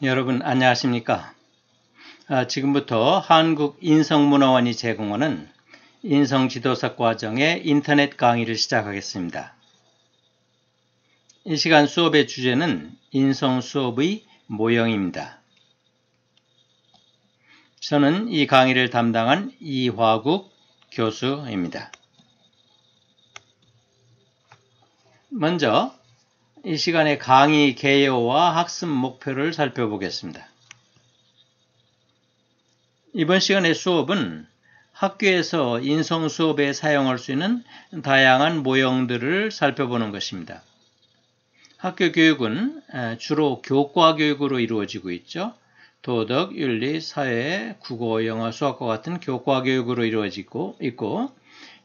여러분 안녕하십니까? 아, 지금부터 한국인성문화원이 제공하는 인성지도사 과정의 인터넷 강의를 시작하겠습니다. 이 시간 수업의 주제는 인성 수업의 모형입니다. 저는 이 강의를 담당한 이화국 교수입니다. 먼저 이 시간에 강의 개요와 학습 목표를 살펴보겠습니다. 이번 시간의 수업은 학교에서 인성 수업에 사용할 수 있는 다양한 모형들을 살펴보는 것입니다. 학교 교육은 주로 교과 교육으로 이루어지고 있죠. 도덕, 윤리, 사회, 국어, 영어, 수학과 같은 교과 교육으로 이루어지고 있고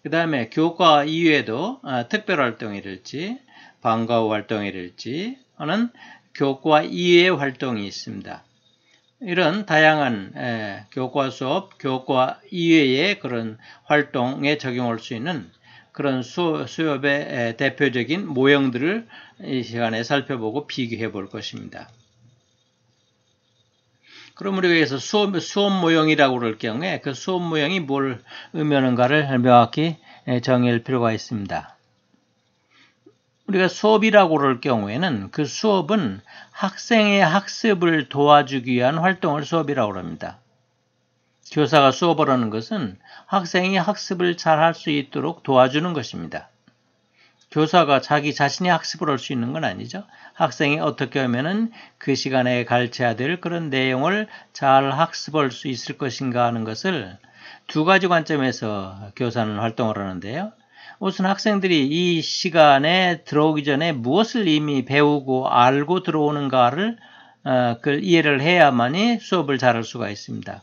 그 다음에 교과 이외에도 아, 특별활동이랄지 방과 후 활동이랄지 하는 교과 이외의 활동이 있습니다. 이런 다양한 에, 교과 수업, 교과 이외의 그런 활동에 적용할 수 있는 그런 수, 수업의 에, 대표적인 모형들을 이 시간에 살펴보고 비교해 볼 것입니다. 그럼 우리가 여기서 수업, 수업 모형이라고 그럴 경우에 그 수업 모형이 뭘 의미하는가를 명확히 정의할 필요가 있습니다. 우리가 수업이라고 그럴 경우에는 그 수업은 학생의 학습을 도와주기 위한 활동을 수업이라고 합니다. 교사가 수업을 하는 것은 학생이 학습을 잘 할 수 있도록 도와주는 것입니다. 교사가 자기 자신이 학습을 할 수 있는 건 아니죠. 학생이 어떻게 하면은 그 시간에 가르쳐야 될 그런 내용을 잘 학습할 수 있을 것인가 하는 것을 두 가지 관점에서 교사는 활동을 하는데요. 우선 학생들이 이 시간에 들어오기 전에 무엇을 이미 배우고 알고 들어오는가를 어, 그 이해를 해야만이 수업을 잘할 수가 있습니다.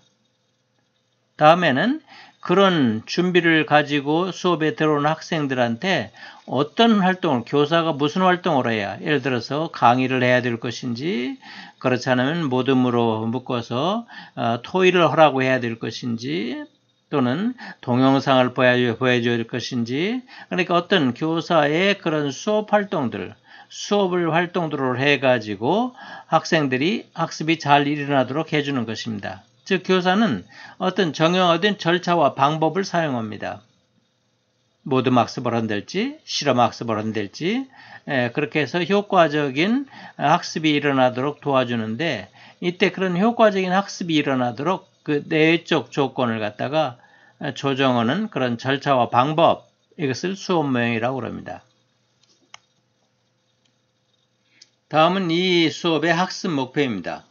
다음에는 그런 준비를 가지고 수업에 들어오는 학생들한테 어떤 활동을, 교사가 무슨 활동을 해야, 예를 들어서 강의를 해야 될 것인지, 그렇지 않으면 모듬으로 묶어서 어, 토의를 하라고 해야 될 것인지, 또는 동영상을 보여줘야, 될 것인지, 그러니까 어떤 교사의 그런 수업 활동들, 수업을 활동들을 해가지고 학생들이 학습이 잘 일어나도록 해주는 것입니다. 즉 교사는 어떤 정형화된 절차와 방법을 사용합니다. 모든 학습을 한달지 실험 학습을 한달지 그렇게 해서 효과적인 학습이 일어나도록 도와주는데 이때 그런 효과적인 학습이 일어나도록 그 내적 조건을 갖다가 조정하는 그런 절차와 방법 이것을 수업 모형이라고 합니다. 다음은 이 수업의 학습 목표입니다.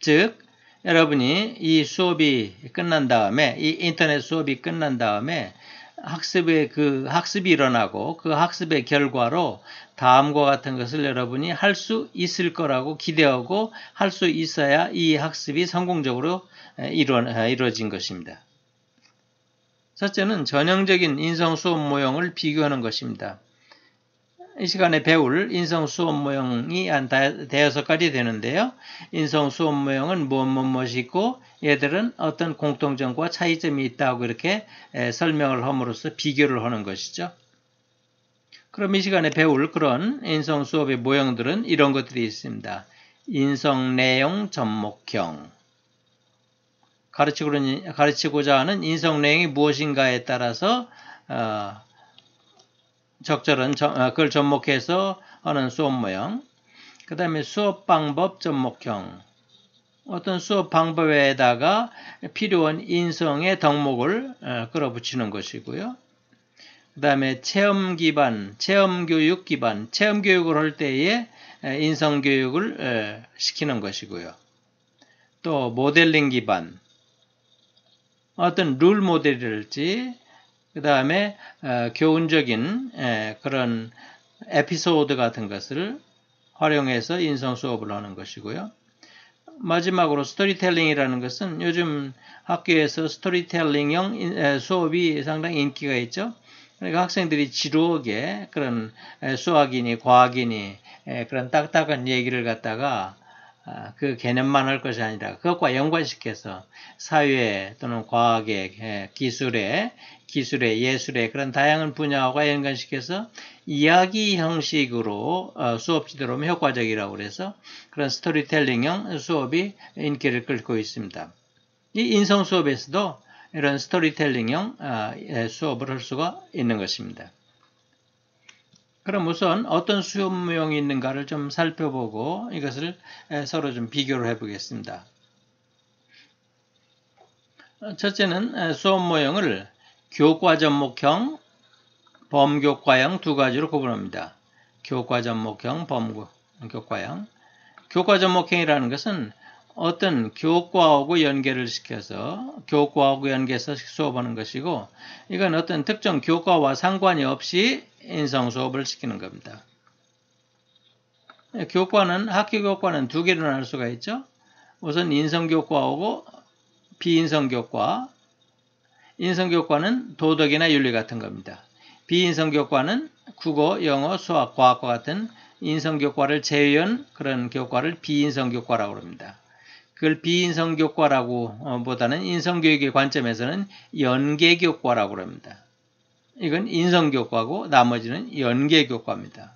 즉 여러분이 이 수업이 끝난 다음에 이 인터넷 수업이 끝난 다음에 학습의 그 학습이 일어나고 그 학습의 결과로 다음과 같은 것을 여러분이 할 수 있을 거라고 기대하고 할 수 있어야 이 학습이 성공적으로 이루, 이루어진 것입니다. 첫째는 전형적인 인성 수업 모형을 비교하는 것입니다. 이 시간에 배울 인성 수업 모형이 한 대여섯 가지 되는데요. 인성 수업 모형은 무엇 무엇 무엇이 있고 얘들은 어떤 공통점과 차이점이 있다고 이렇게 설명을 함으로써 비교를 하는 것이죠. 그럼 이 시간에 배울 그런 인성 수업의 모형들은 이런 것들이 있습니다. 인성 내용 접목형 가르치고자 하는 인성 내용이 무엇인가에 따라서 어, 적절한 어, 그걸 접목해서 하는 수업 모형. 그 다음에 수업 방법 접목형. 어떤 수업 방법에다가 필요한 인성의 덕목을 어, 끌어붙이는 것이고요. 그 다음에 체험 기반, 체험 교육 기반, 체험 교육을 할 때에 인성 교육을 시키는 것이고요. 또 모델링 기반, 어떤 룰 모델이랄지 그 다음에 어, 교훈적인 에, 그런 에피소드 같은 것을 활용해서 인성 수업을 하는 것이고요. 마지막으로 스토리텔링이라는 것은 요즘 학교에서 스토리텔링형 수업이 상당히 인기가 있죠. 그러니까 학생들이 지루하게 그런 수학이니 과학이니 그런 딱딱한 얘기를 갖다가 아, 그 개념만 할 것이 아니라 그것과 연관시켜서 사회 또는 과학의 기술의 기술의 예술의 그런 다양한 분야와 연관시켜서 이야기 형식으로 어, 수업 지도로면 효과적이라고 그래서 그런 스토리텔링형 수업이 인기를 끌고 있습니다. 이 인성 수업에서도 이런 스토리텔링형 아, 예, 수업을 할 수가 있는 것입니다. 그럼 우선 어떤 모형이 있는가를 좀 살펴보고 이것을 서로 좀 비교를 해 보겠습니다. 첫째는 수업 모형을 교과 접목형, 범교과형 두 가지로 구분합니다. 교과 접목형, 범교과형. 교과 접목형이라는 것은 어떤 교과하고 연계를 시켜서 교과하고 연계해서 수업하는 것이고 이건 어떤 특정 교과와 상관이 없이 인성 수업을 시키는 겁니다. 교과는 학교 교과는 두 개로 나눌 수가 있죠. 우선 인성 교과하고 비인성 교과. 인성 교과는 도덕이나 윤리 같은 겁니다. 비인성 교과는 국어, 영어, 수학, 과학과 같은 인성 교과를 제외한 그런 교과를 비인성 교과라고 합니다. 그걸 비인성 교과라고 어, 보다는 인성 교육의 관점에서는 연계 교과라고 합니다. 이건 인성교과고 나머지는 연계교과입니다.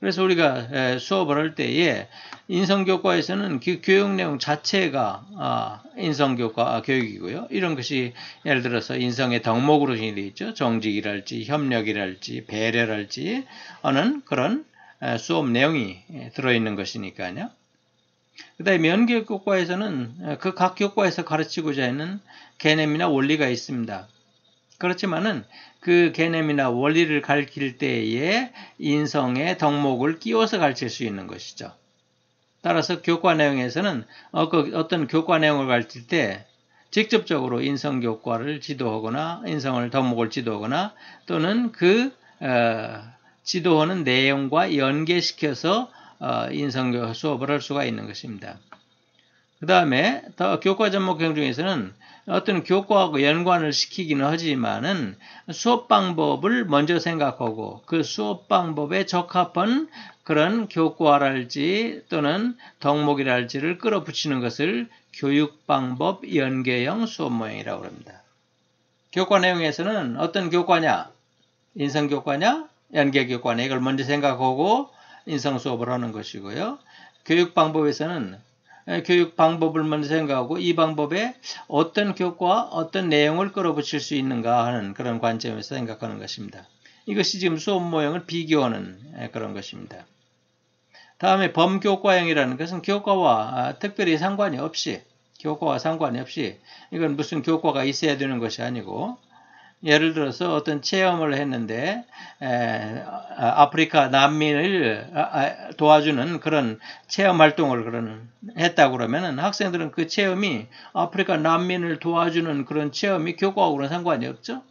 그래서 우리가 수업을 할 때에 인성교과에서는 그 교육 내용 자체가 아, 인성교과 아, 교육이고요. 이런 것이 예를 들어서 인성의 덕목으로 되어 있죠. 정직이랄지 협력이랄지 배려랄지 하는 그런 수업 내용이 들어있는 것이니까요. 그 다음에 연계교과에서는 그 각 교과에서 가르치고자 하는 개념이나 원리가 있습니다. 그렇지만은 그 개념이나 원리를 가르칠 때에 인성의 덕목을 끼워서 가르칠 수 있는 것이죠. 따라서 교과 내용에서는 어, 그 어떤 교과 내용을 가르칠 때 직접적으로 인성 교과를 지도하거나 인성을 덕목을 지도하거나 또는 그 어, 지도하는 내용과 연계시켜서 어, 인성 수업을 할 수가 있는 것입니다. 그 다음에 더 교과 접목형 중에서는 어떤 교과하고 연관을 시키기는 하지만은 수업 방법을 먼저 생각하고 그 수업 방법에 적합한 그런 교과랄지 또는 덕목이랄지를 끌어붙이는 것을 교육 방법 연계형 수업 모형이라고 합니다. 교과 내용에서는 어떤 교과냐? 인성 교과냐? 연계 교과냐? 이걸 먼저 생각하고 인성 수업을 하는 것이고요. 교육 방법에서는 교육 방법을 먼저 생각하고 이 방법에 어떤 교과, 어떤 내용을 끌어붙일 수 있는가 하는 그런 관점에서 생각하는 것입니다. 이것이 지금 수업 모형을 비교하는 그런 것입니다. 다음에 범교과형이라는 것은 교과와 아, 특별히 상관이 없이 교과와 상관이 없이 이건 무슨 교과가 있어야 되는 것이 아니고 예를 들어서 어떤 체험을 했는데 에, 아프리카 난민을 아, 아, 도와주는 그런 체험 활동을 그런 했다고 그러면은 학생들은 그 체험이 아프리카 난민을 도와주는 그런 체험이 교과하고는 상관이 없죠.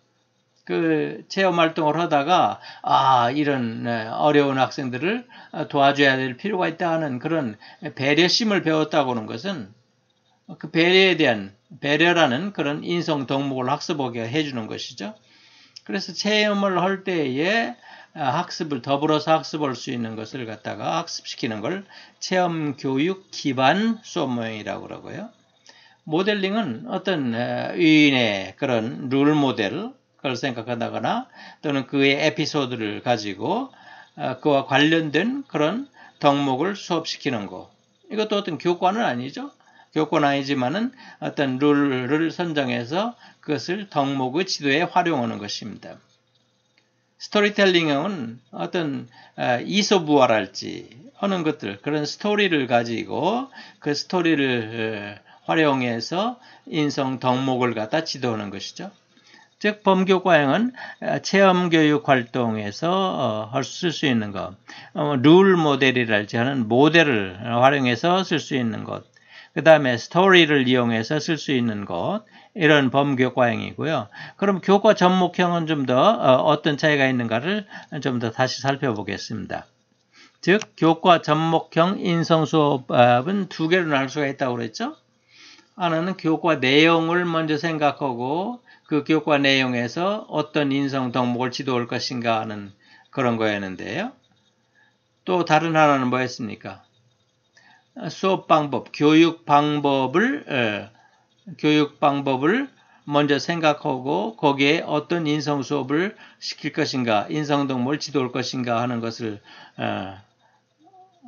그 체험 활동을 하다가 아 이런 어려운 학생들을 도와줘야 될 필요가 있다 하는 그런 배려심을 배웠다고 하는 것은 그 배려에 대한 배려라는 그런 인성 덕목을 학습하게 해주는 것이죠. 그래서 체험을 할 때에 학습을 더불어서 학습할 수 있는 것을 갖다가 학습시키는 걸 체험 교육 기반 수업 모형이라고 그러고요. 모델링은 어떤 위인의 그런 룰 모델 을 생각한다거나 또는 그의 에피소드를 가지고 어, 그와 관련된 그런 덕목을 수업시키는 것. 이것도 어떤 교과는 아니죠. 교권 아니지만은 어떤 룰을 선정해서 그것을 덕목의 지도에 활용하는 것입니다. 스토리텔링은 어떤 어, 이소부활할지 하는 것들 그런 스토리를 가지고 그 스토리를 어, 활용해서 인성 덕목을 갖다 지도하는 것이죠. 즉 범교과형은 어, 체험교육 활동에서 쓸 수 있는 것, 룰 모델이랄지 하는 모델을 활용해서 쓸 수 있는 것, 그 다음에 스토리를 이용해서 쓸 수 있는 것 이런 범교과형이고요. 그럼 교과 접목형은 좀더 어, 어떤 차이가 있는가를 좀 더 다시 살펴보겠습니다. 즉 교과 접목형 인성 수업은 두 개로 나눌 수가 있다고 그랬죠. 하나는 교과 내용을 먼저 생각하고 그 교과 내용에서 어떤 인성 덕목을 지도할 것인가 하는 그런 거였는데요. 또 다른 하나는 뭐였습니까? 수업 방법, 교육 방법을 에, 교육 방법을 먼저 생각하고 거기에 어떤 인성 수업을 시킬 것인가, 인성 동물 지도할 것인가 하는 것을 어,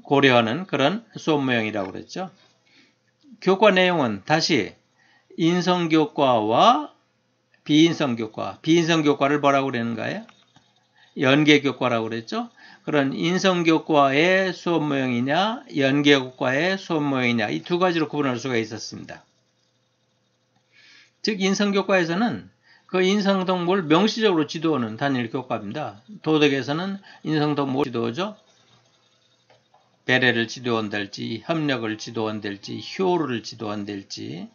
고려하는 그런 수업 모형이라고 그랬죠. 교과 내용은 다시 인성 교과와 비인성 교과, 비인성 교과를 뭐라고 그러는가요? 연계교과라고 그랬죠. 그런 인성교과의 수업 모형이냐, 연계교과의 수업 모형이냐 이 두 가지로 구분할 수가 있었습니다. 즉 인성교과에서는 그 인성동물 명시적으로 지도하는 단일 교과입니다. 도덕에서는 인성동물 지도죠. 배례를 지도한달지, 협력을 지도한달지, 효를 지도한달지,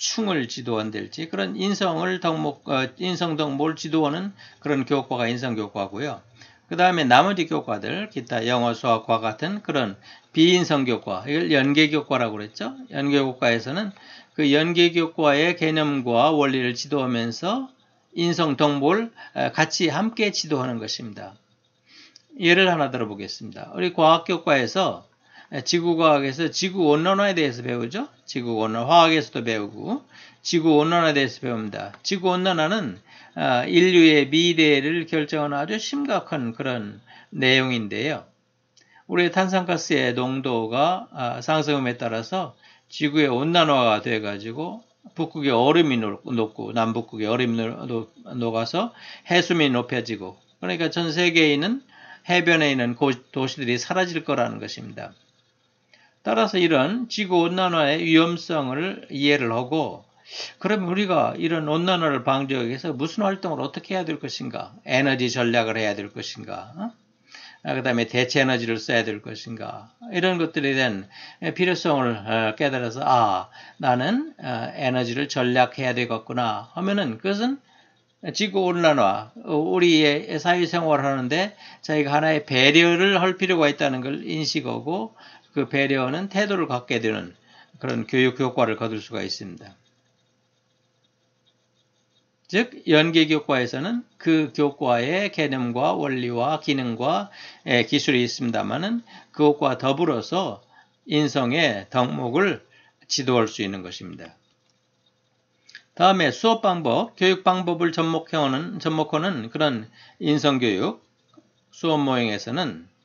충을 지도한달지 그런 인성을 덕목, 어, 인성 덕목을 지도하는 그런 교과가 인성 교과고요. 그 다음에 나머지 교과들, 기타 영어, 수학과 같은 그런 비인성 교과, 이걸 연계 교과라고 그랬죠. 연계 교과에서는 그 연계 교과의 개념과 원리를 지도하면서 인성 덕목을 같이 함께 지도하는 것입니다. 예를 하나 들어보겠습니다. 우리 과학 교과에서 지구과학에서 지구 온난화에 대해서 배우죠. 지구 온난화, 화학에서도 배우고 지구 온난화에 대해서 배웁니다. 지구 온난화는 아, 인류의 미래를 결정하는 아주 심각한 그런 내용인데요. 우리 탄산가스의 농도가 아, 상승함에 따라서 지구의 온난화가 돼가지고 북극의 얼음이 녹고 남북극의 얼음이 녹아서 해수면이 높여지고 그러니까 전 세계에 있는 해변에 있는 도시들이 사라질 거라는 것입니다. 따라서 이런 지구온난화의 위험성을 이해를 하고 그럼 우리가 이런 온난화를 방지하기 위해서 무슨 활동을 어떻게 해야 될 것인가? 에너지 전략을 해야 될 것인가? 어? 아, 그 다음에 대체 에너지를 써야 될 것인가? 이런 것들에 대한 필요성을 어, 깨달아서 아 나는 어, 에너지를 전략해야 되겠구나 하면은 그것은 지구 온난화, 우리의 사회생활을 하는데 저희가 하나의 배려를 할 필요가 있다는 걸 인식하고 그 배려는 태도를 갖게 되는 그런 교육 효과를 거둘 수가 있습니다. 즉 연계 교과에서는 그 교과의 개념과 원리와 기능과 기술이 있습니다만은 그것과 더불어서 인성의 덕목을 지도할 수 있는 것입니다. 다음에 수업 방법, 교육 방법을 접목하는, 접목하는 그런 인성교육 수업 모형에서는 그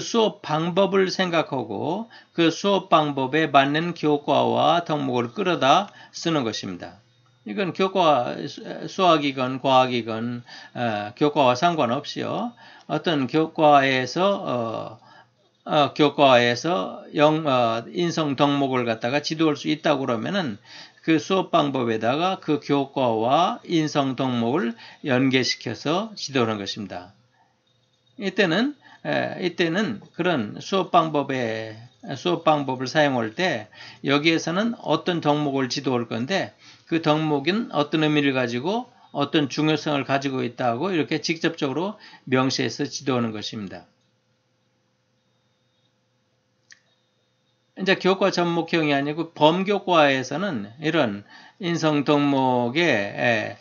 수업 방법을 생각하고 그 수업 방법에 맞는 교과와 덕목을 끌어다 쓰는 것입니다. 이건 교과 수학이건 과학이건 어, 교과와 상관없이요. 어떤 교과에서 어, 어, 교과에서 영, 어, 인성 덕목을 갖다가 지도할 수 있다고 그러면은 그 수업 방법에다가 그 교과와 인성 덕목을 연계시켜서 지도하는 것입니다. 이때는 에, 이때는 그런 수업 방법에 수업 방법을 사용할 때 여기에서는 어떤 덕목을 지도할 건데 그 덕목은 어떤 의미를 가지고 어떤 중요성을 가지고 있다고 이렇게 직접적으로 명시해서 지도하는 것입니다. 이제 교과 접목형이 아니고 범교과에서는 이런 인성 덕목의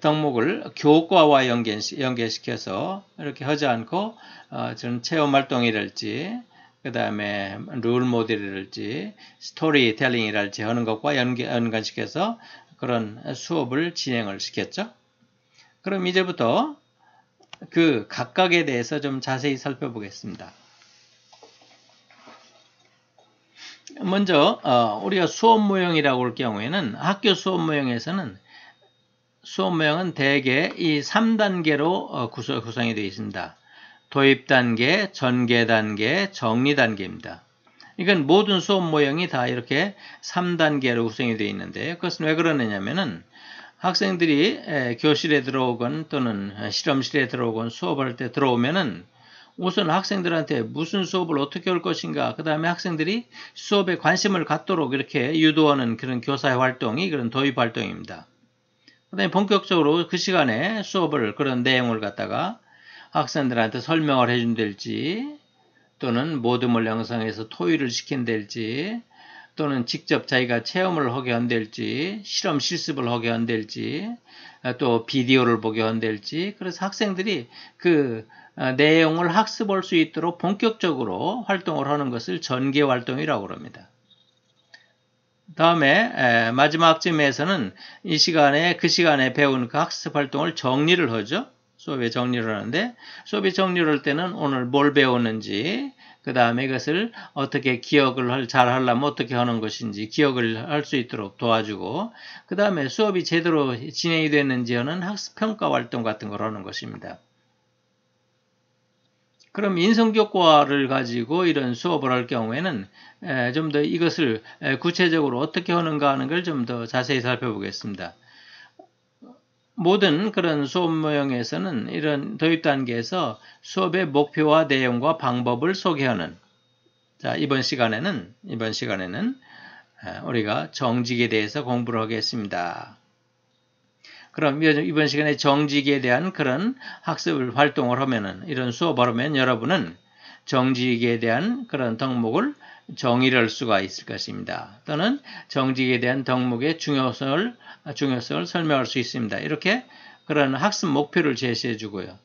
덕목을 교과와 연계, 연계시켜서 이렇게 하지 않고 어, 전 체험 활동이랄지 그 다음에 룰 모델이랄지 스토리텔링이랄지 하는 것과 연계, 연관시켜서 그런 수업을 진행을 시켰죠. 그럼 이제부터 그 각각에 대해서 좀 자세히 살펴보겠습니다. 먼저 어, 우리가 수업 모형이라고 할 경우에는 학교 수업 모형에서는 수업 모형은 대개 이 3단계로 어, 구성이 되어 있습니다. 도입 단계, 전개 단계, 정리 단계입니다. 이건 모든 수업 모형이 다 이렇게 3단계로 구성이 되어 있는데 그것은 왜 그러느냐면은 학생들이 교실에 들어오건 또는 실험실에 들어오건 수업할 때 들어오면은 우선 학생들한테 무슨 수업을 어떻게 할 것인가, 그 다음에 학생들이 수업에 관심을 갖도록 이렇게 유도하는 그런 교사의 활동이 그런 도입 활동입니다. 그 다음에 본격적으로 그 시간에 수업을 그런 내용을 갖다가 학생들한테 설명을 해준될지 또는 모드몰 영상에서 토의를 시킨될지 또는 직접 자기가 체험을 하게 한될지 실험 실습을 하게 한될지 또 비디오를 보게 한될지 그래서 학생들이 그 어, 내용을 학습할 수 있도록 본격적으로 활동을 하는 것을 전개 활동이라고 합니다. 다음에 마지막쯤에서는 이 시간에 그 시간에 배운 그 학습 활동을 정리를 하죠. 수업에 정리를 하는데 수업에 정리를 할 때는 오늘 뭘 배웠는지 그 다음에 이것을 어떻게 기억을 잘 하려면 어떻게 하는 것인지 기억을 할 수 있도록 도와주고 그 다음에 수업이 제대로 진행이 됐는지 하는 학습 평가 활동 같은 걸 하는 것입니다. 그럼 인성교과를 가지고 이런 수업을 할 경우에는 좀 더 이것을 구체적으로 어떻게 하는가 하는 걸 좀 더 자세히 살펴보겠습니다. 모든 그런 수업 모형에서는 이런 도입 단계에서 수업의 목표와 내용과 방법을 소개하는 자 이번 시간에는 이번 시간에는 우리가 정직에 대해서 공부를 하겠습니다. 그럼 이번 시간에 정직에 대한 그런 학습을 활동을 하면은 이런 수업을 하면 여러분은 정직에 대한 그런 덕목을 정의를 할 수가 있을 것입니다. 또는 정직에 대한 덕목의 중요성을 중요성을 설명할 수 있습니다. 이렇게 그런 학습 목표를 제시해 주고요.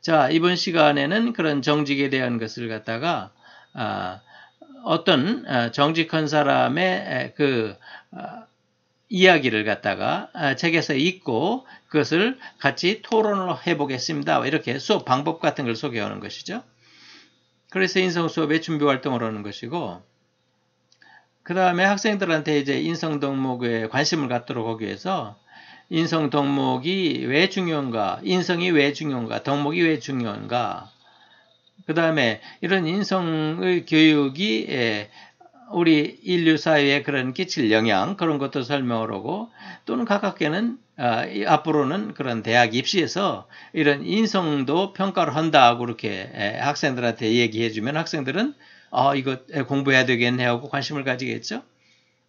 자, 이번 시간에는 그런 정직에 대한 것을 갖다가 아, 어떤 아, 정직한 사람의 그 아, 이야기를 갖다가 아, 책에서 읽고 그것을 같이 토론을 해보겠습니다. 이렇게 수업 방법 같은 걸 소개하는 것이죠. 그래서 인성 수업의 준비 활동을 하는 것이고 그 다음에 학생들한테 이제 인성 덕목에 관심을 갖도록 하기 위해서 인성 덕목이 왜 중요한가, 인성이 왜 중요한가, 덕목이 왜 중요한가, 그 다음에 이런 인성의 교육이 예, 우리 인류 사회에 그런 끼칠 영향 그런 것도 설명을 하고 또는 가깝게는 아, 앞으로는 그런 대학 입시에서 이런 인성도 평가를 한다고 그렇게 학생들한테 얘기해 주면 학생들은 아 이거 공부해야 되겠네 하고 관심을 가지겠죠.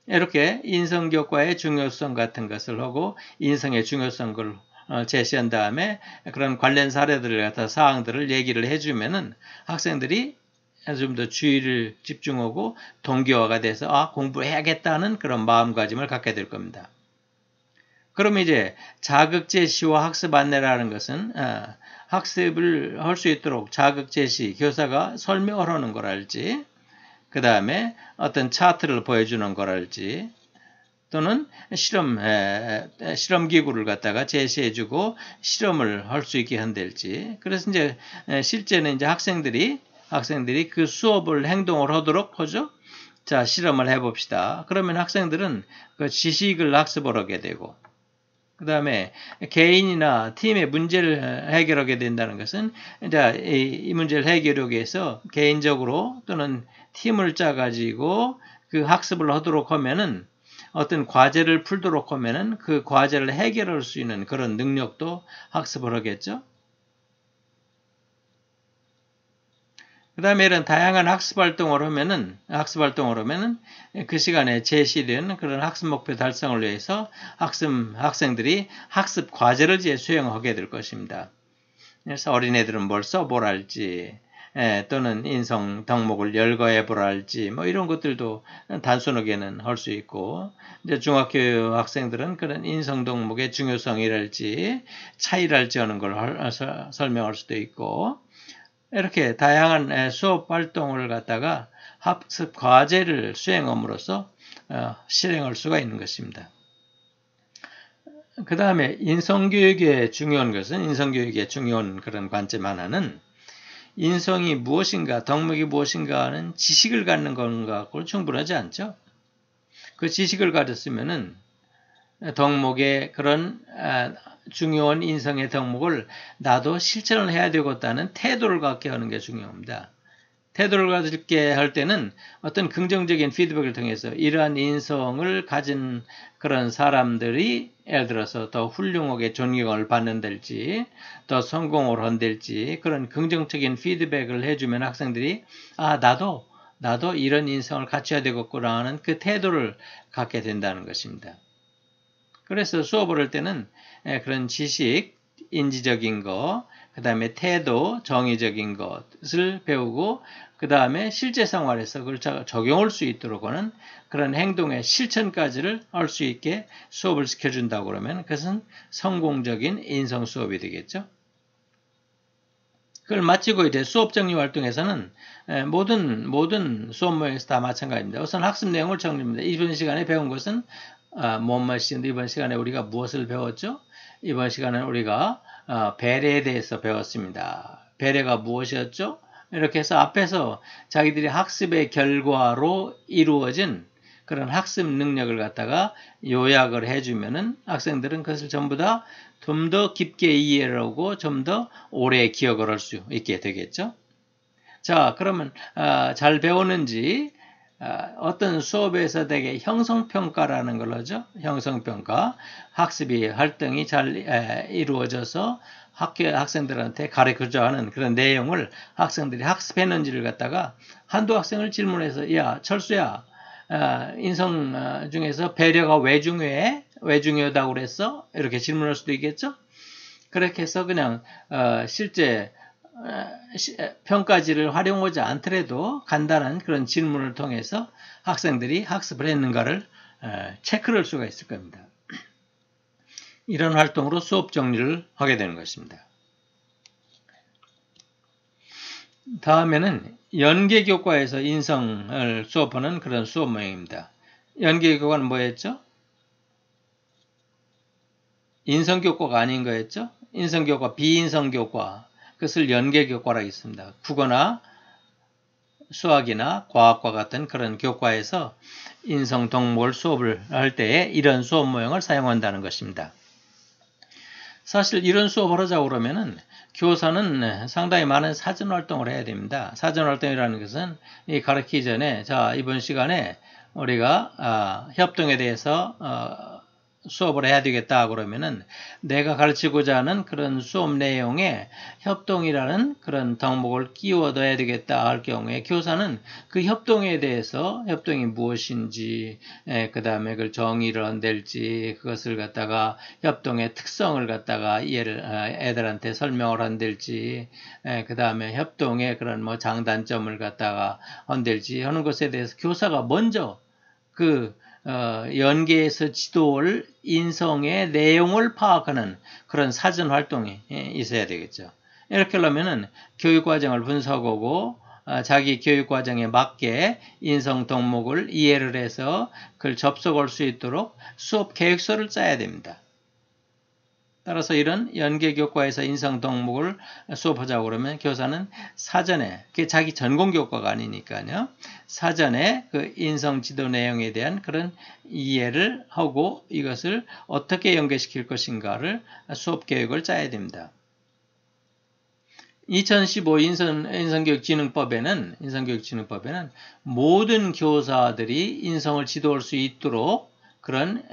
이렇게 인성 교과의 중요성 같은 것을 하고 인성의 중요성을 어, 제시한 다음에 그런 관련 사례들을 갖다 사항들을 얘기를 해주면은 학생들이 좀 더 주의를 집중하고 동기화가 돼서 아 공부해야겠다는 그런 마음가짐을 갖게 될 겁니다. 그럼 이제 자극 제시와 학습 안내라는 것은 어, 학습을 할 수 있도록 자극 제시 교사가 설명을 하는 거랄지 그 다음에 어떤 차트를 보여주는 거랄지 또는 실험 실험 기구를 갖다가 제시해주고 실험을 할 수 있게 한댈지 그래서 이제 실제는 이제 학생들이 학생들이 그 수업을 행동을 하도록 하죠. 자 실험을 해봅시다. 그러면 학생들은 그 지식을 학습을 하게 되고 그 다음에 개인이나 팀의 문제를 해결하게 된다는 것은 이제 이 문제를 해결하기 위해서 개인적으로 또는 팀을 짜가지고 그 학습을 하도록 하면은 어떤 과제를 풀도록 하면은 그 과제를 해결할 수 있는 그런 능력도 학습을 하겠죠. 그 다음에 이런 다양한 학습 활동을 하면은, 학습 활동을 하면은 그 시간에 제시된 그런 학습 목표 달성을 위해서 학습, 학생들이 학습 과제를 이제 수행하게 될 것입니다. 그래서 어린애들은 뭘 써보랄지, 예, 또는 인성 덕목을 열거해 보랄지, 뭐 이런 것들도 단순하게는 할 수 있고, 이제 중학교 학생들은 그런 인성 덕목의 중요성이랄지, 차이랄지 하는 걸 설명할 수도 있고, 이렇게 다양한 수업 활동을 갖다가 학습 과제를 수행함으로써 어, 실행할 수가 있는 것입니다. 그 다음에 인성교육의 중요한 것은 인성교육의 중요한 그런 관점 하나는 인성이 무엇인가, 덕목이 무엇인가 하는 지식을 갖는 건가 갖고 충분하지 않죠. 그 지식을 가졌으면은 덕목의 그런 아, 중요한 인성의 덕목을 나도 실천을 해야 되겠다는 태도를 갖게 하는 게 중요합니다. 태도를 갖게 할 때는 어떤 긍정적인 피드백을 통해서 이러한 인성을 가진 그런 사람들이 예를 들어서 더 훌륭하게 존경을 받는달지 더 성공을 한달지 그런 긍정적인 피드백을 해주면 학생들이 아 나도 나도 이런 인성을 갖춰야 되겠구나 하는 그 태도를 갖게 된다는 것입니다. 그래서 수업을 할 때는 예, 그런 지식, 인지적인 것, 그 다음에 태도, 정의적인 것을 배우고 그 다음에 실제 생활에서 그걸 적용할 수 있도록 하는 그런 행동의 실천까지를 할 수 있게 수업을 시켜준다고 그러면 그것은 성공적인 인성 수업이 되겠죠. 그걸 마치고 이제 수업 정리 활동에서는 모든 모든 수업 모형에서 다 마찬가지입니다. 우선 학습 내용을 정리합니다. 이번 시간에 배운 것은 아, 무엇인데 이번 시간에 우리가 무엇을 배웠죠? 이번 시간에 우리가 어, 배려에 대해서 배웠습니다. 배려가 무엇이었죠? 이렇게 해서 앞에서 자기들이 학습의 결과로 이루어진 그런 학습 능력을 갖다가 요약을 해주면은 학생들은 그것을 전부 다 좀 더 깊게 이해를 하고 좀 더 오래 기억을 할 수 있게 되겠죠. 자, 그러면 어, 잘 배웠는지 어, 어떤 수업에서 되게 형성평가라는 걸 하죠. 형성평가. 학습이 활동이 잘 에, 이루어져서 학교 학생들한테 가르쳐줘 하는 그런 내용을 학생들이 학습했는지를 갖다가 한두 학생을 질문해서 야 철수야 어, 인성 어, 중에서 배려가 왜 중요해? 왜 중요하다고 그랬어? 이렇게 질문할 수도 있겠죠? 그렇게 해서 그냥 어, 실제 평가지를 활용하지 않더라도 간단한 그런 질문을 통해서 학생들이 학습을 했는가를 체크를 할 수가 있을 겁니다. 이런 활동으로 수업 정리를 하게 되는 것입니다. 다음에는 연계교과에서 인성을 수업하는 그런 수업 모형입니다. 연계교과는 뭐였죠? 인성교과가 아닌 거였죠? 인성교과, 비인성교과, 그것을 연계 교과라 있습니다. 국어나 수학이나 과학과 같은 그런 교과에서 인성 동물 수업을 할 때에 이런 수업 모형을 사용한다는 것입니다. 사실 이런 수업을 하자고 그러면은 교사는 상당히 많은 사전 활동을 해야 됩니다. 사전 활동이라는 것은 이 가르치기 전에 자 이번 시간에 우리가 아, 협동에 대해서 어, 수업을 해야 되겠다 그러면은 내가 가르치고자 하는 그런 수업 내용에 협동이라는 그런 덕목을 끼워 넣어야 되겠다 할 경우에 교사는 그 협동에 대해서 협동이 무엇인지 그 다음에 그걸 정의를 한댈지 그것을 갖다가 협동의 특성을 갖다가 이해를 아, 애들한테 설명을 한댈지 그 다음에 협동의 그런 뭐 장단점을 갖다가 한댈지 하는 것에 대해서 교사가 먼저 그 어, 연계에서 지도를 인성의 내용을 파악하는 그런 사전 활동이 예, 있어야 되겠죠. 이렇게 하려면은 교육 과정을 분석하고 어, 자기 교육 과정에 맞게 인성 덕목을 이해를 해서 그걸 접속할 수 있도록 수업 계획서를 짜야 됩니다. 따라서 이런 연계 교과에서 인성 덕목을 수업하자고 그러면 교사는 사전에, 그게 자기 전공 교과가 아니니까요. 사전에 그 인성 지도 내용에 대한 그런 이해를 하고 이것을 어떻게 연계시킬 것인가를 수업 계획을 짜야 됩니다. 2015 인성, 인성교육진흥법에는, 인성교육진흥법에는 모든 교사들이 인성을 지도할 수 있도록 그런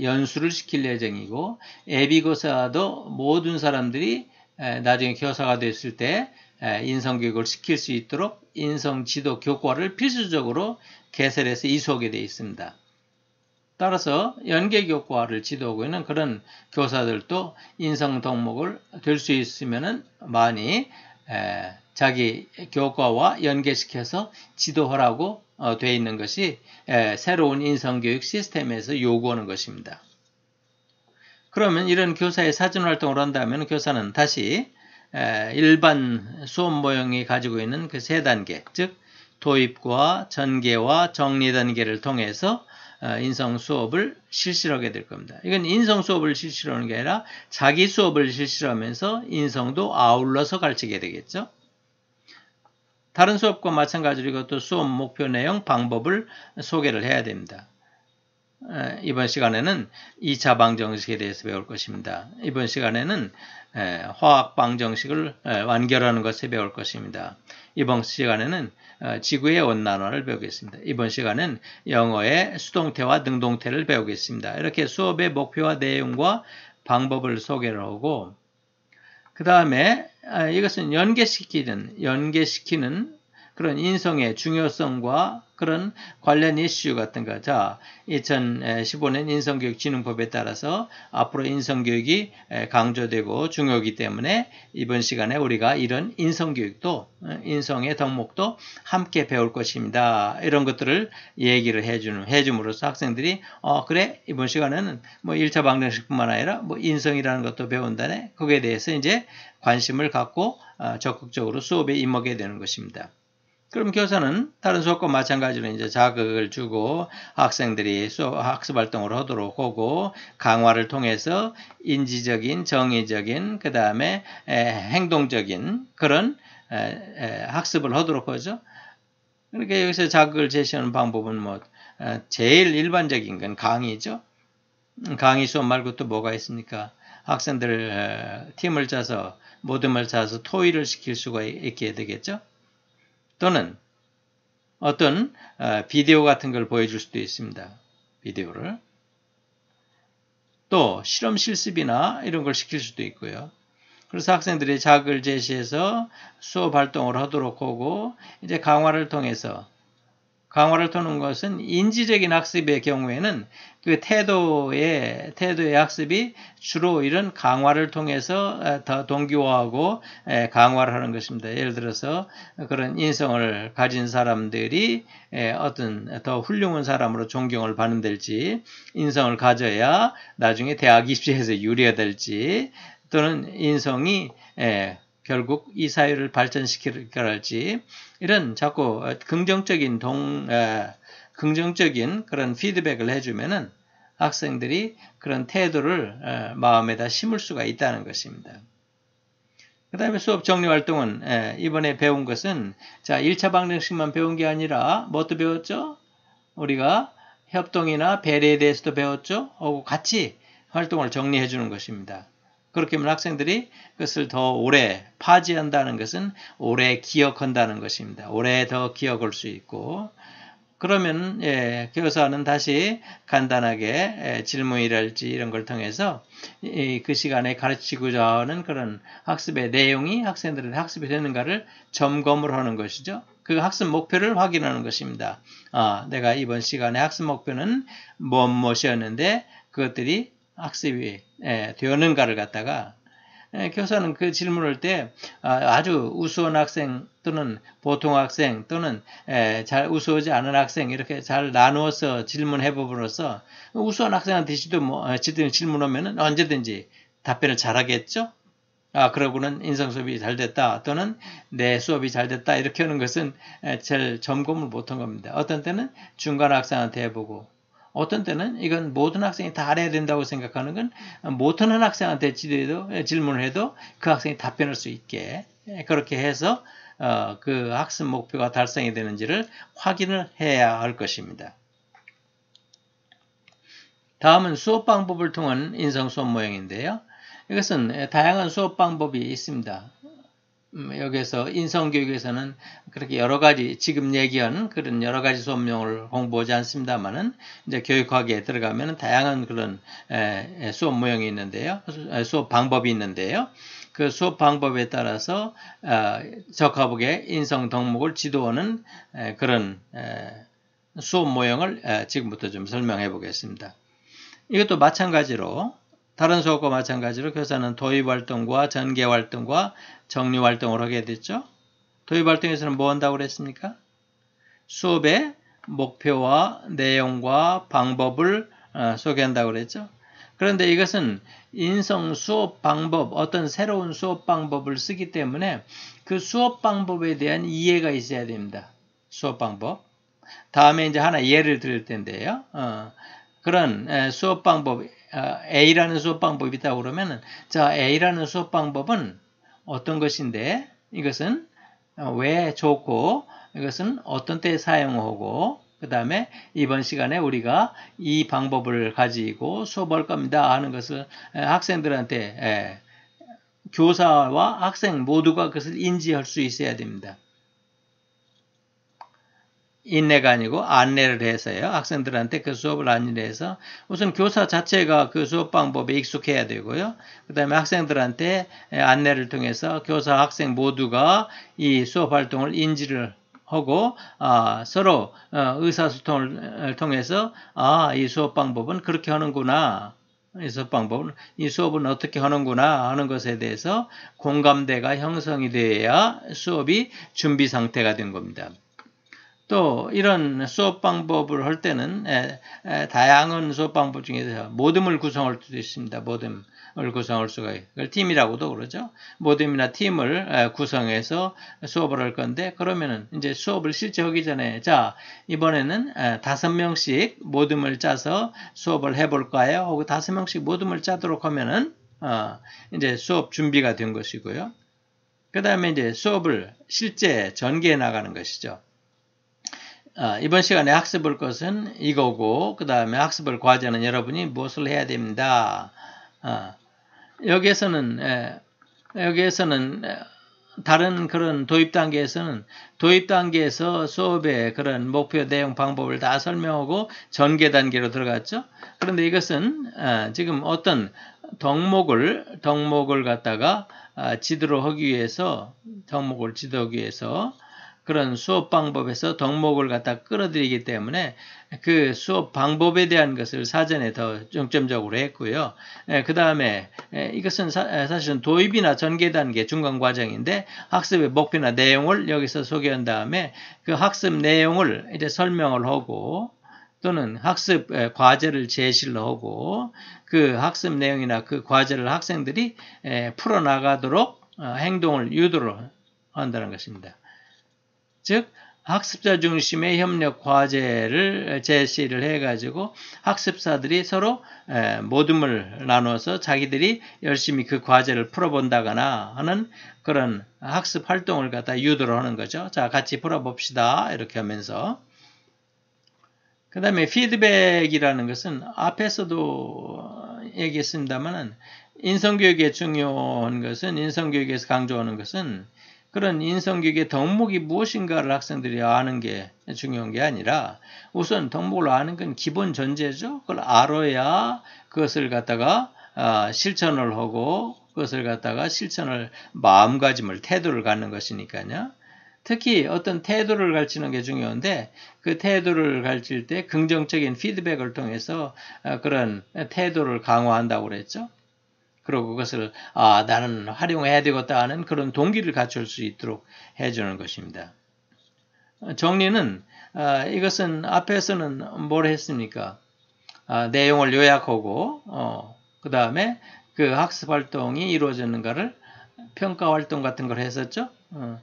연수를 시킬 예정이고 예비고사도 모든 사람들이 나중에 교사가 됐을 때 인성교육을 시킬 수 있도록 인성지도 교과를 필수적으로 개설해서 이수하게 되어 있습니다. 따라서 연계교과를 지도하고 있는 그런 교사들도 인성 덕목을 될 수 있으면 많이 자기 교과와 연계시켜서 지도하라고 어, 되어 있는 것이 새로운 인성교육 시스템에서 요구하는 것입니다. 그러면 이런 교사의 사전 활동을 한다면 교사는 다시 일반 수업 모형이 가지고 있는 그 세 단계, 즉 도입과 전개와 정리 단계를 통해서 어, 인성 수업을 실시하게 될 겁니다. 이건 인성 수업을 실시하는 게 아니라 자기 수업을 실시하면서 인성도 아울러서 가르치게 되겠죠. 다른 수업과 마찬가지로 이것도 수업 목표 내용, 방법을 소개를 해야 됩니다. 이번 시간에는 2차 방정식에 대해서 배울 것입니다. 이번 시간에는 화학 방정식을 완결하는 것을 배울 것입니다. 이번 시간에는 어, 지구의 온난화를 배우겠습니다. 이번 시간은 영어의 수동태와 능동태를 배우겠습니다. 이렇게 수업의 목표와 내용과 방법을 소개를 하고 그 다음에 아, 이것은 연계시키는 연계시키는 그런 인성의 중요성과 그런 관련 이슈 같은 거. 자, 2015년 인성교육진흥법에 따라서 앞으로 인성교육이 강조되고 중요하기 때문에 이번 시간에 우리가 이런 인성교육도, 인성의 덕목도 함께 배울 것입니다. 이런 것들을 얘기를 해주는, 해줌으로써 학생들이, 어, 그래, 이번 시간에는 뭐 1차 방정식 뿐만 아니라 뭐 인성이라는 것도 배운다네. 거기에 대해서 이제 관심을 갖고 어, 적극적으로 수업에 임하게 되는 것입니다. 그럼 교사는 다른 수업과 마찬가지로 이제 자극을 주고 학생들이 수업, 학습 활동을 하도록 하고 강화를 통해서 인지적인, 정의적인, 그 다음에 행동적인 그런 에, 에, 학습을 하도록 하죠. 그러니까 여기서 자극을 제시하는 방법은 뭐 제일 일반적인 건 강의죠. 강의 수업 말고 또 뭐가 있습니까? 학생들 팀을 짜서 모듬을 짜서 토의를 시킬 수가 있게 되겠죠. 또는 어떤 어, 비디오 같은 걸 보여줄 수도 있습니다. 비디오를. 또 실험 실습이나 이런 걸 시킬 수도 있고요. 그래서 학생들이 자극을 제시해서 수업 활동을 하도록 하고 이제 강화를 통해서 강화를 통는 것은 인지적인 학습의 경우에는 그 태도의 태도의 학습이 주로 이런 강화를 통해서 더 동기화하고 강화를 하는 것입니다. 예를 들어서 그런 인성을 가진 사람들이 어떤 더 훌륭한 사람으로 존경을 받는 될지 인성을 가져야 나중에 대학 입시에서 유리가 될지 또는 인성이 결국 이 사회를 발전시키게 할지 이런 자꾸 긍정적인 동 에, 긍정적인 그런 피드백을 해주면은 학생들이 그런 태도를 에, 마음에다 심을 수가 있다는 것입니다. 그 다음에 수업 정리 활동은 에, 이번에 배운 것은 자 1차 방정식만 배운 게 아니라 뭐도 배웠죠? 우리가 협동이나 배려에 대해서도 배웠죠? 하고 같이 활동을 정리해 주는 것입니다. 그렇게 하면 학생들이 그것을 더 오래 파지한다는 것은 오래 기억한다는 것입니다. 오래 더 기억할 수 있고 그러면 예, 교사는 다시 간단하게 예, 질문이랄지 이런 걸 통해서 이, 그 시간에 가르치고자 하는 그런 학습의 내용이 학생들의 학습이 되는가를 점검을 하는 것이죠. 그 학습 목표를 확인하는 것입니다. 아, 내가 이번 시간에 학습 목표는 무엇이었는데 그것들이 학습이 예, 되었는가를 갖다가 예, 교사는 그 질문을 때 아, 아주 우수한 학생 또는 보통 학생 또는 예, 잘 우수하지 않은 학생 이렇게 잘 나누어서 질문해 봄으로써 우수한 학생한테 지도 뭐 어, 질문하면 언제든지 답변을 잘하겠죠. 아, 그러고는 인성 수업이 잘 됐다 또는 내 수업이 잘 됐다 이렇게 하는 것은 제일 점검을 못한 겁니다. 어떤 때는 중간 학생한테 해보고 어떤 때는 이건 모든 학생이 다 알아야 된다고 생각하는 건 못하는 학생한테 지도해도 질문을 해도 그 학생이 답변할 수 있게 그렇게 해서 어, 그 학습 목표가 달성이 되는지를 확인을 해야 할 것입니다. 다음은 수업 방법을 통한 인성 수업 모형인데요. 이것은 다양한 수업 방법이 있습니다. 음, 여기에서 인성교육에서는 그렇게 여러 가지 지금 얘기한 그런 여러 가지 수업용을 공부하지 않습니다만은 이제 교육학에 들어가면 다양한 그런 수업 모형이 있는데요. 수업 방법이 있는데요. 그 수업 방법에 따라서 어, 적합하게 인성 덕목을 지도하는 그런 수업 모형을 지금부터 좀 설명해 보겠습니다. 이것도 마찬가지로 다른 수업과 마찬가지로 교사는 도입 활동과 전개 활동과 정리 활동을 하게 됐죠. 도입 활동에서는 뭐 한다고 그랬습니까? 수업의 목표와 내용과 방법을 어, 소개한다고 그랬죠. 그런데 이것은 인성 수업 방법, 어떤 새로운 수업 방법을 쓰기 때문에 그 수업 방법에 대한 이해가 있어야 됩니다. 수업 방법. 다음에 이제 하나 예를 드릴 텐데요. 어, 그런 수업 방법, 어, A라는 수업 방법이 있다고 그러면 자 A라는 수업 방법은 어떤 것인데 이것은 어, 왜 좋고 이것은 어떤 때 사용하고 그 다음에 이번 시간에 우리가 이 방법을 가지고 수업할 겁니다 하는 것을 학생들한테 교사와 학생 모두가 그것을 인지할 수 있어야 됩니다. 인내가 아니고 안내를 해서요. 학생들한테 그 수업을 안내해서 우선 교사 자체가 그 수업 방법에 익숙해야 되고요. 그 다음에 학생들한테 안내를 통해서 교사, 학생 모두가 이 수업 활동을 인지를 하고 아, 서로 어, 의사소통을 통해서 아, 이 수업 방법은 그렇게 하는구나. 이 수업 방법은 이 수업은 어떻게 하는구나 하는 것에 대해서 공감대가 형성이 돼야 수업이 준비 상태가 된 겁니다. 또 이런 수업 방법을 할 때는 다양한 수업 방법 중에서 모듬을 구성할 수도 있습니다. 모듬을 구성할 수가 있고 팀이라고도 그러죠. 모듬이나 팀을 에, 구성해서 수업을 할 건데 그러면은 이제 수업을 실제 하기 전에 자 이번에는 다섯 명씩 모듬을 짜서 수업을 해볼까요? 하고 다섯 명씩 모듬을 짜도록 하면은 어, 이제 수업 준비가 된 것이고요. 그 다음에 이제 수업을 실제 전개해 나가는 것이죠. 어, 이번 시간에 학습할 것은 이거고 그 다음에 학습을 과제는 여러분이 무엇을 해야 됩니다. 어, 여기에서는 에, 여기에서는 다른 그런 도입 단계에서는 도입 단계에서 수업의 그런 목표 내용 방법을 다 설명하고 전개 단계로 들어갔죠. 그런데 이것은 어, 지금 어떤 덕목을 덕목을 갖다가 지도로 하기 위해서 덕목을 지도하기 위해서 그런 수업 방법에서 덕목을 갖다 끌어들이기 때문에 그 수업 방법에 대한 것을 사전에 더 중점적으로 했고요. 예, 그 다음에 예, 이것은 사, 실은 도입이나 전개 단계 중간 과정인데 학습의 목표나 내용을 여기서 소개한 다음에 그 학습 내용을 이제 설명을 하고 또는 학습 예, 과제를 제시를 하고 그 학습 내용이나 그 과제를 학생들이 풀어나가도록 어, 행동을 유도를 한다는 것입니다. 즉 학습자 중심의 협력 과제를 제시를 해가지고 학습사들이 서로 모둠을 나눠서 자기들이 열심히 그 과제를 풀어본다거나 하는 그런 학습 활동을 갖다 유도를 하는 거죠. 자, 같이 풀어봅시다. 이렇게 하면서. 그 다음에 피드백이라는 것은 앞에서도 얘기했습니다만은 인성교육에 중요한 것은 인성교육에서 강조하는 것은 그런 인성교육의 덕목이 무엇인가를 학생들이 아는 게 중요한 게 아니라 우선 덕목을 아는 건 기본 전제죠. 그걸 알아야 그것을 갖다가 아, 실천을 하고 그것을 갖다가 실천을 마음가짐을 태도를 갖는 것이니까요. 특히 어떤 태도를 가르치는 게 중요한데 그 태도를 가르칠 때 긍정적인 피드백을 통해서 아, 그런 태도를 강화한다고 그랬죠. 그리고 그것을 아 나는 활용해야 되겠다 하는 그런 동기를 갖출 수 있도록 해주는 것입니다. 정리는 아, 이것은 앞에서는 뭘 했습니까? 아, 내용을 요약하고 어, 그 다음에 그 학습 활동이 이루어졌는가를 평가 활동 같은 걸 했었죠. 어,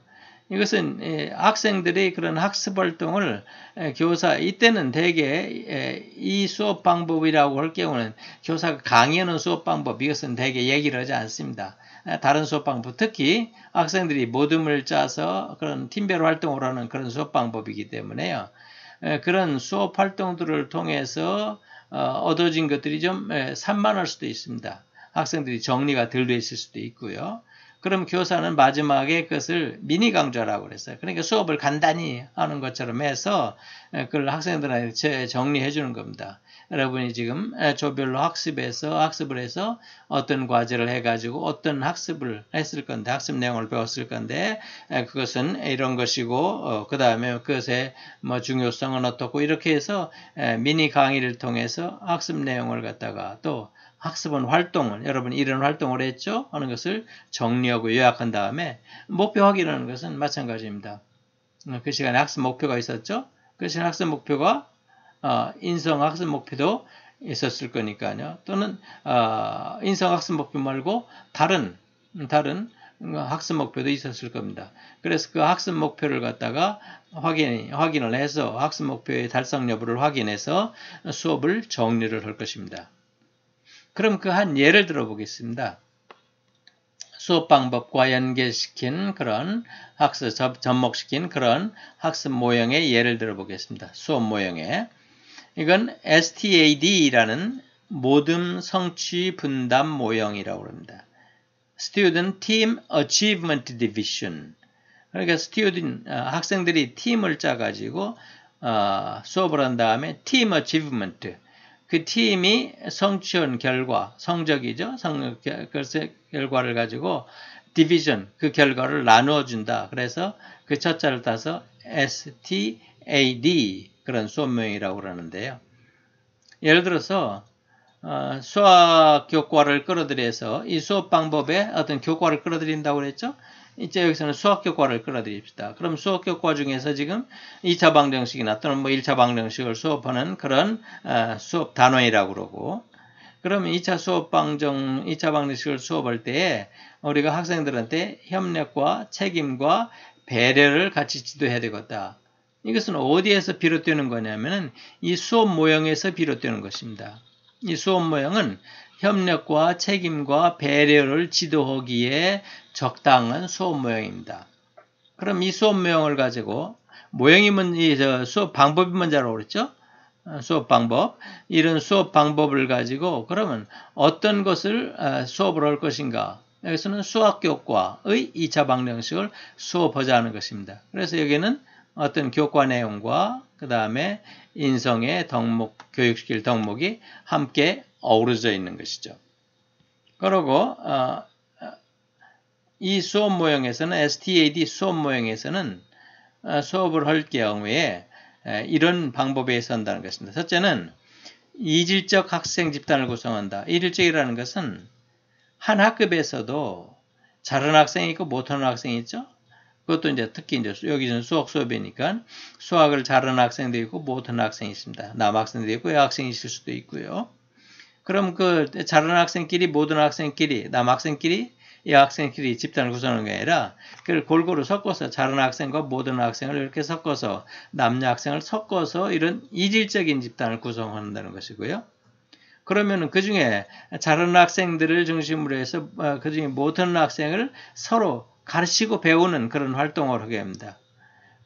이것은 예, 학생들이 그런 학습 활동을 예, 교사 이때는 대개 예, 이 수업 방법이라고 할 경우는 교사가 강의하는 수업 방법 이것은 대개 얘기를 하지 않습니다. 다른 수업 방법 특히 학생들이 모둠을 짜서 그런 팀별 활동을 하는 그런 수업 방법이기 때문에요. 그런 수업 활동들을 통해서 어, 얻어진 것들이 좀 산만할 수도 있습니다. 학생들이 정리가 덜 돼 있을 수도 있고요. 그럼 교사는 마지막에 그것을 미니 강좌라고 그랬어요. 그러니까 수업을 간단히 하는 것처럼 해서 그걸 학생들한테 정리해 주는 겁니다. 여러분이 지금 조별로 학습해서 학습을 해서 어떤 과제를 해가지고 어떤 학습을 했을 건데 학습 내용을 배웠을 건데 그것은 이런 것이고 어, 그 다음에 그것의 뭐 중요성은 어떻고 이렇게 해서 미니 강의를 통해서 학습 내용을 갖다가 또 학습은 활동을 여러분 이런 활동을 했죠 하는 것을 정리하고 요약한 다음에 목표 확인하는 것은 마찬가지입니다. 어, 그 시간에 학습 목표가 있었죠. 그 시간 학습 목표가 어, 인성 학습 목표도 있었을 거니까요. 또는 어, 인성 학습 목표 말고 다른 다른 학습 목표도 있었을 겁니다. 그래서 그 학습 목표를 갖다가 확인, 확인을 해서 학습 목표의 달성 여부를 확인해서 수업을 정리를 할 것입니다. 그럼 그 한 예를 들어 보겠습니다. 수업 방법과 연계시킨 그런 학습 접목시킨 그런 학습 모형의 예를 들어 보겠습니다. 수업 모형에 이건 STAD라는 모듬 성취 분담 모형이라고 합니다. Student Team Achievement Division. 그러니까 스튜던 학생들이 팀을 짜가지고 어, 수업을 한 다음에 Team Achievement 그 팀이 성취한 결과, 성적이죠. 성, 결과를 가지고 디비전, 그 결과를 나누어 준다. 그래서 그 첫자를 따서 STAD 그런 수업 모형이라고 그러는데요. 예를 들어서 어, 수학 교과를 끌어들여서 이 수업 방법에 어떤 교과를 끌어들인다고 그랬죠? 이제 여기서는 수학 교과를 끌어들입시다. 그럼 수학 교과 중에서 지금 2차 방정식이나 또는 뭐 1차 방정식을 수업하는 그런 어, 수업 단원이라고 그러고 그러면 2차 수업 방정, 2차 방정식을 수업할 때에 우리가 학생들한테 협력과 책임과 배려를 같이 지도해야 되겠다. 이것은 어디에서 비롯되는 거냐면은 이 수업 모형에서 비롯되는 것입니다. 이 수업 모형은 협력과 책임과 배려를 지도하기에 적당한 수업 모형입니다. 그럼 이 수업 모형을 가지고 모형이 먼저 수업 방법이 먼저라고 그랬죠? 어, 수업 방법 이런 수업 방법을 가지고 그러면 어떤 것을 어, 수업을 할 것인가 여기서는 수학 교과의 2차 방정식을 수업하자는 것입니다. 그래서 여기는 어떤 교과 내용과 그 다음에 인성의 덕목, 교육시킬 덕목이 함께 어우러져 있는 것이죠. 그리고 어, 이 수업 모형에서는 STAD 수업 모형에서는 어, 수업을 할 경우에 이런 방법에 선다는 것입니다. 첫째는 이질적 학생 집단을 구성한다. 이질적이라는 것은 한 학급에서도 잘하는 학생이 있고 못하는 학생이 있죠. 그것도 이제 특히 이제 여기는 수학 수업이니까 수학을 잘하는 학생도 있고 못하는 학생이 있습니다. 남학생도 있고 여학생이 있을 수도 있고요. 그럼 그 잘하는 학생끼리 모든 학생끼리 남학생끼리 이 학생끼리 집단을 구성하는 게 아니라 그걸 골고루 섞어서 잘하는 학생과 모든 학생을 이렇게 섞어서 남녀 학생을 섞어서 이런 이질적인 집단을 구성한다는 것이고요. 그러면 그 중에 잘하는 학생들을 중심으로 해서 어, 그 중에 못하는 학생을 서로 가르치고 배우는 그런 활동을 하게 합니다.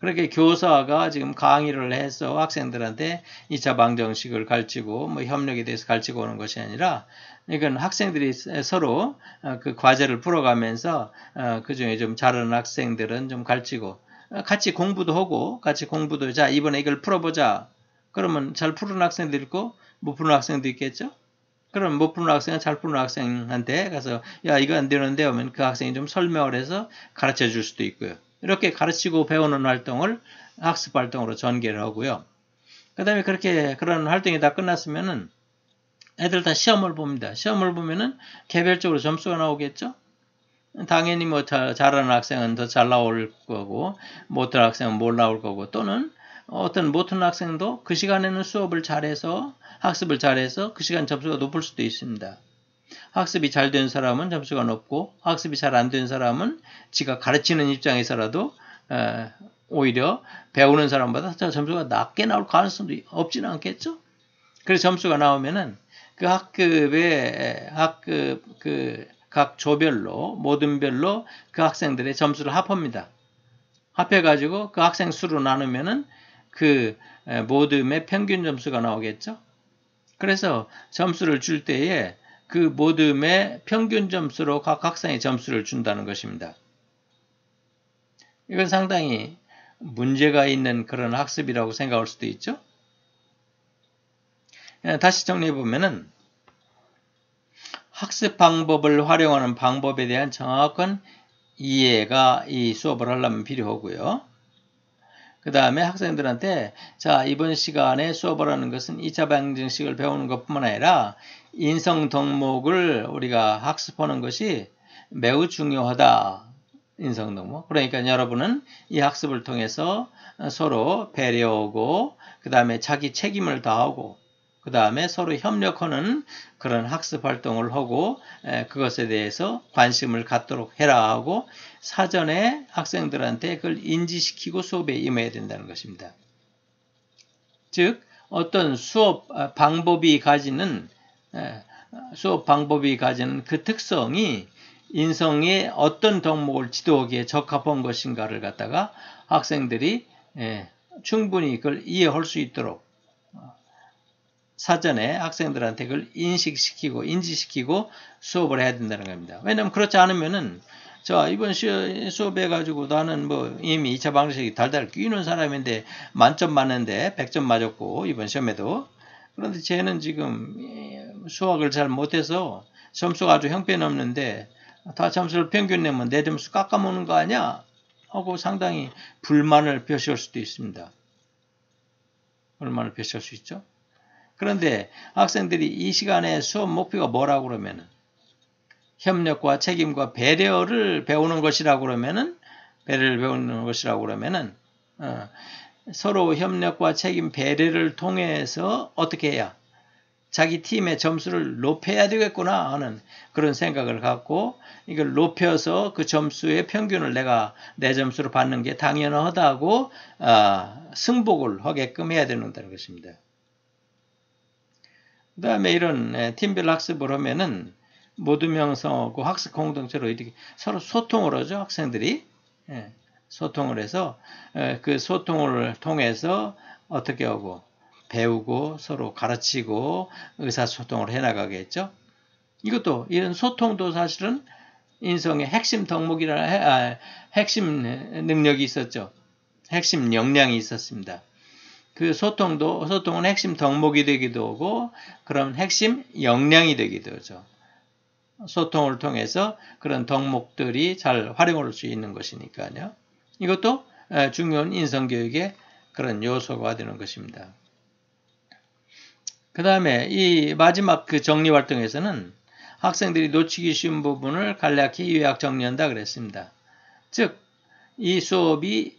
그렇게 교사가 지금 강의를 해서 학생들한테 2차 방정식을 가르치고 뭐 협력에 대해서 가르치고 오는 것이 아니라 이건 학생들이 서로 어, 그 과제를 풀어가면서 어, 그 중에 좀 잘하는 학생들은 좀 가르치고 어, 같이 공부도 하고 같이 공부도 자 이번에 이걸 풀어보자. 그러면 잘 푸는 학생도 있고 못 푸는 학생도 있겠죠. 그럼 못 푸는 학생은 잘 푸는 학생한테 가서 야 이거 안 되는데 하면 그 학생이 좀 설명을 해서 가르쳐 줄 수도 있고요. 이렇게 가르치고 배우는 활동을 학습 활동으로 전개를 하고요. 그 다음에 그렇게 그런 활동이 다 끝났으면은 애들 다 시험을 봅니다. 시험을 보면은 개별적으로 점수가 나오겠죠? 당연히 뭐 잘, 잘하는 학생은 더 잘 나올 거고 못하는 학생은 못 나올 거고 또는 어떤 못하는 학생도 그 시간에는 수업을 잘해서 학습을 잘해서 그 시간 점수가 높을 수도 있습니다. 학습이 잘 된 사람은 점수가 높고 학습이 잘 안 된 사람은 지가 가르치는 입장에서라도 오히려 배우는 사람보다 점수가 낮게 나올 가능성도 없지는 않겠죠? 그래서 점수가 나오면은 그 학급의 학급 그 각 조별로 모든 별로 그 학생들의 점수를 합합니다. 합해가지고 그 학생 수로 나누면은 그 모듬의 평균 점수가 나오겠죠. 그래서 점수를 줄 때에 그 모듬의 평균 점수로 각 학생의 점수를 준다는 것입니다. 이건 상당히 문제가 있는 그런 학습이라고 생각할 수도 있죠. 예, 다시 정리해 보면은 학습 방법을 활용하는 방법에 대한 정확한 이해가 이 수업을 하려면 필요하고요. 그 다음에 학생들한테 자 이번 시간에 수업을 하는 것은 2차 방정식을 배우는 것뿐만 아니라 인성 덕목을 우리가 학습하는 것이 매우 중요하다. 인성 덕목. 그러니까 여러분은 이 학습을 통해서 서로 배려하고 그 다음에 자기 책임을 다하고 그 다음에 서로 협력하는 그런 학습 활동을 하고 그것에 대해서 관심을 갖도록 해라 하고 사전에 학생들한테 그걸 인지시키고 수업에 임해야 된다는 것입니다. 즉 어떤 수업 아, 방법이 가지는 수업 방법이 가지는 그 특성이 인성의 어떤 덕목을 지도하기에 적합한 것인가를 갖다가 학생들이 충분히 그걸 이해할 수 있도록 사전에 학생들한테 그걸 인식시키고 인지시키고 수업을 해야 된다는 겁니다. 왜냐하면 그렇지 않으면은 자 이번 수업해 가지고 나는 뭐 이미 2차 방정식이 달달 끼는 사람인데 만점 맞는데 100점 맞았고 이번 시험에도 그런데 쟤는 지금 수학을 잘 못해서 점수가 아주 형편없는데 다 점수를 평균 내면 내 점수 깎아먹는 거 아니야? 하고 상당히 불만을 표시할 수도 있습니다. 불만을 표시할 수 있죠. 그런데 학생들이 이 시간에 수업 목표가 뭐라고 그러면은 협력과 책임과 배려를 배우는 것이라고 그러면은 배려를 배우는 것이라고 그러면은 어, 서로 협력과 책임 배려를 통해서 어떻게 해야 자기 팀의 점수를 높여야 되겠구나 하는 그런 생각을 갖고 이걸 높여서 그 점수의 평균을 내가 내 점수로 받는 게 당연하다고 어, 승복을 하게끔 해야 된다는 것입니다. 그 다음에 이런 팀별 학습을 하면은 모두 명성하고 학습 공동체로 이렇게 서로 소통을 하죠 학생들이 예, 소통을 해서 그 소통을 통해서 어떻게 하고 배우고 서로 가르치고 의사소통을 해나가겠죠. 이것도 이런 소통도 사실은 인성의 핵심 덕목이라 아, 핵심 능력이 있었죠. 핵심 역량이 있었습니다. 그 소통도 소통은 핵심 덕목이 되기도 하고 그런 핵심 역량이 되기도 하죠. 소통을 통해서 그런 덕목들이 잘 활용할 수 있는 것이니까요. 이것도 중요한 인성교육의 그런 요소가 되는 것입니다. 그 다음에 이 마지막 그 정리 활동에서는 학생들이 놓치기 쉬운 부분을 간략히 요약 정리한다 그랬습니다. 즉, 이 수업이,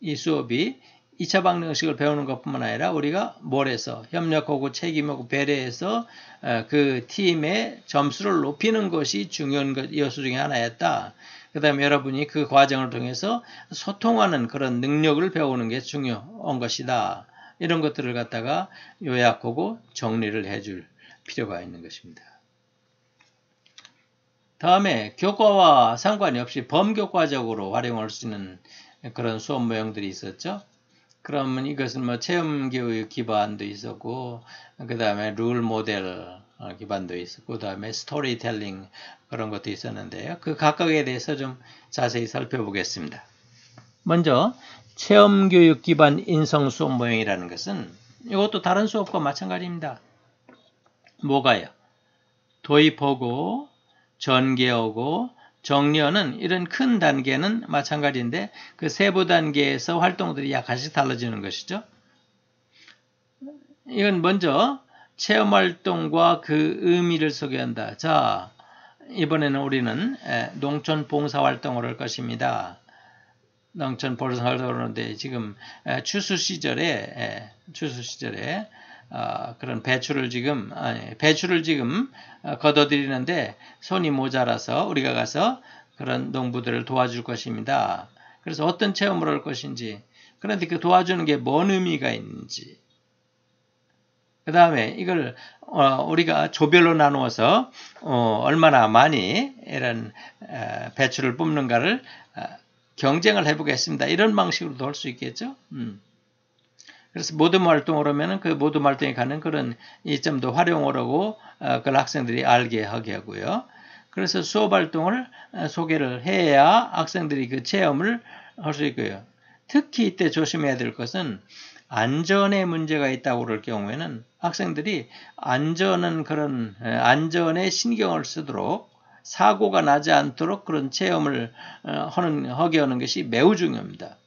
이 수업이 2차 방정식을 배우는 것뿐만 아니라 우리가 뭘 해서 협력하고 책임하고 배려해서 어, 그 팀의 점수를 높이는 것이 중요한 요소 중에 하나였다. 그 다음에 여러분이 그 과정을 통해서 소통하는 그런 능력을 배우는 게 중요한 것이다. 이런 것들을 갖다가 요약하고 정리를 해줄 필요가 있는 것입니다. 다음에 교과와 상관이 없이 범교과적으로 활용할 수 있는 그런 수업 모형들이 있었죠. 그러면 이것은 뭐 체험 교육 기반도 있었고, 그 다음에 룰 모델 기반도 있었고, 그 다음에 스토리텔링 그런 것도 있었는데요. 그 각각에 대해서 좀 자세히 살펴보겠습니다. 먼저 체험 교육 기반 인성 수업 모형이라는 것은 이것도 다른 수업과 마찬가지입니다. 뭐가요? 도입하고 전개하고 정리하는 이런 큰 단계는 마찬가지인데 그 세부 단계에서 활동들이 약간씩 달라지는 것이죠. 이건 먼저 체험 활동과 그 의미를 소개한다. 자, 이번에는 우리는 농촌 봉사 활동을 할 것입니다. 농촌 보르살도로인데 지금 추수 시절에 추수 시절에 어, 그런 배추를 지금 아니, 배추를 지금 어, 걷어들이는데 손이 모자라서 우리가 가서 그런 농부들을 도와줄 것입니다. 그래서 어떤 체험을 할 것인지 그런데 그 도와주는 게 뭔 의미가 있는지 그 다음에 이걸 어, 우리가 조별로 나누어서 어, 얼마나 많이 이런 어, 배추를 뽑는가를 어, 경쟁을 해보겠습니다. 이런 방식으로도 할 수 있겠죠. 음. 그래서 모든 활동을 하면은 그 모든 활동에 가는 그런 이점도 활용을 하고 어, 그걸 학생들이 알게 하게 하고요. 그래서 수업 활동을 어, 소개를 해야 학생들이 그 체험을 할 수 있고요. 특히 이때 조심해야 될 것은 안전에 문제가 있다고 그럴 경우에는 학생들이 안전은 그런 안전에 신경을 쓰도록 사고가 나지 않도록 그런 체험을 어, 하는, 하게 하는 것이 매우 중요합니다.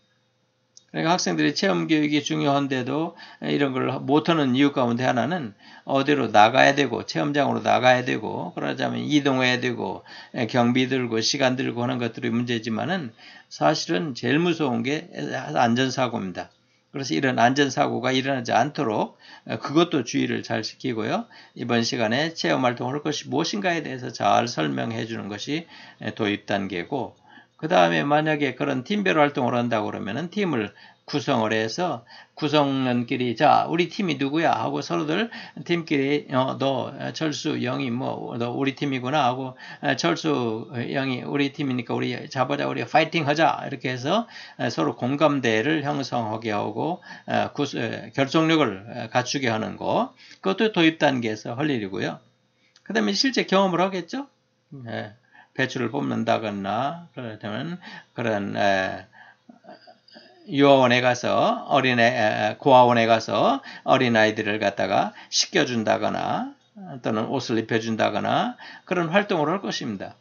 그러니까 학생들이 체험 교육이 중요한데도 이런 걸 못하는 이유 가운데 하나는 어디로 나가야 되고 체험장으로 나가야 되고 그러자면 이동해야 되고 경비 들고 시간 들고 하는 것들이 문제지만은 사실은 제일 무서운 게 안전사고입니다. 그래서 이런 안전사고가 일어나지 않도록 어, 그것도 주의를 잘 시키고요. 이번 시간에 체험 활동을 할 것이 무엇인가에 대해서 잘 설명해 주는 것이 도입 단계고 그 다음에 만약에 그런 팀별 활동을 한다고 그러면은 팀을 구성을 해서 구성원끼리 자 우리 팀이 누구야 하고 서로들 팀끼리 어, 너 철수 영이 뭐 너 우리 팀이구나 하고 어, 철수 영이 우리 팀이니까 우리 잡아자 우리 파이팅 하자 이렇게 해서 어, 서로 공감대를 형성하게 하고 어, 구, 결속력을 갖추게 하는 거 그것도 도입 단계에서 할 일이고요. 그 다음에 실제 경험을 하겠죠. 네. 배추를 뽑는다거나 그렇다면 그런 에, 유아원에 가서 어린애 고아원에 가서 어린 아이들을 갖다가 씻겨준다거나 또는 옷을 입혀준다거나 그런 활동을 할 것입니다.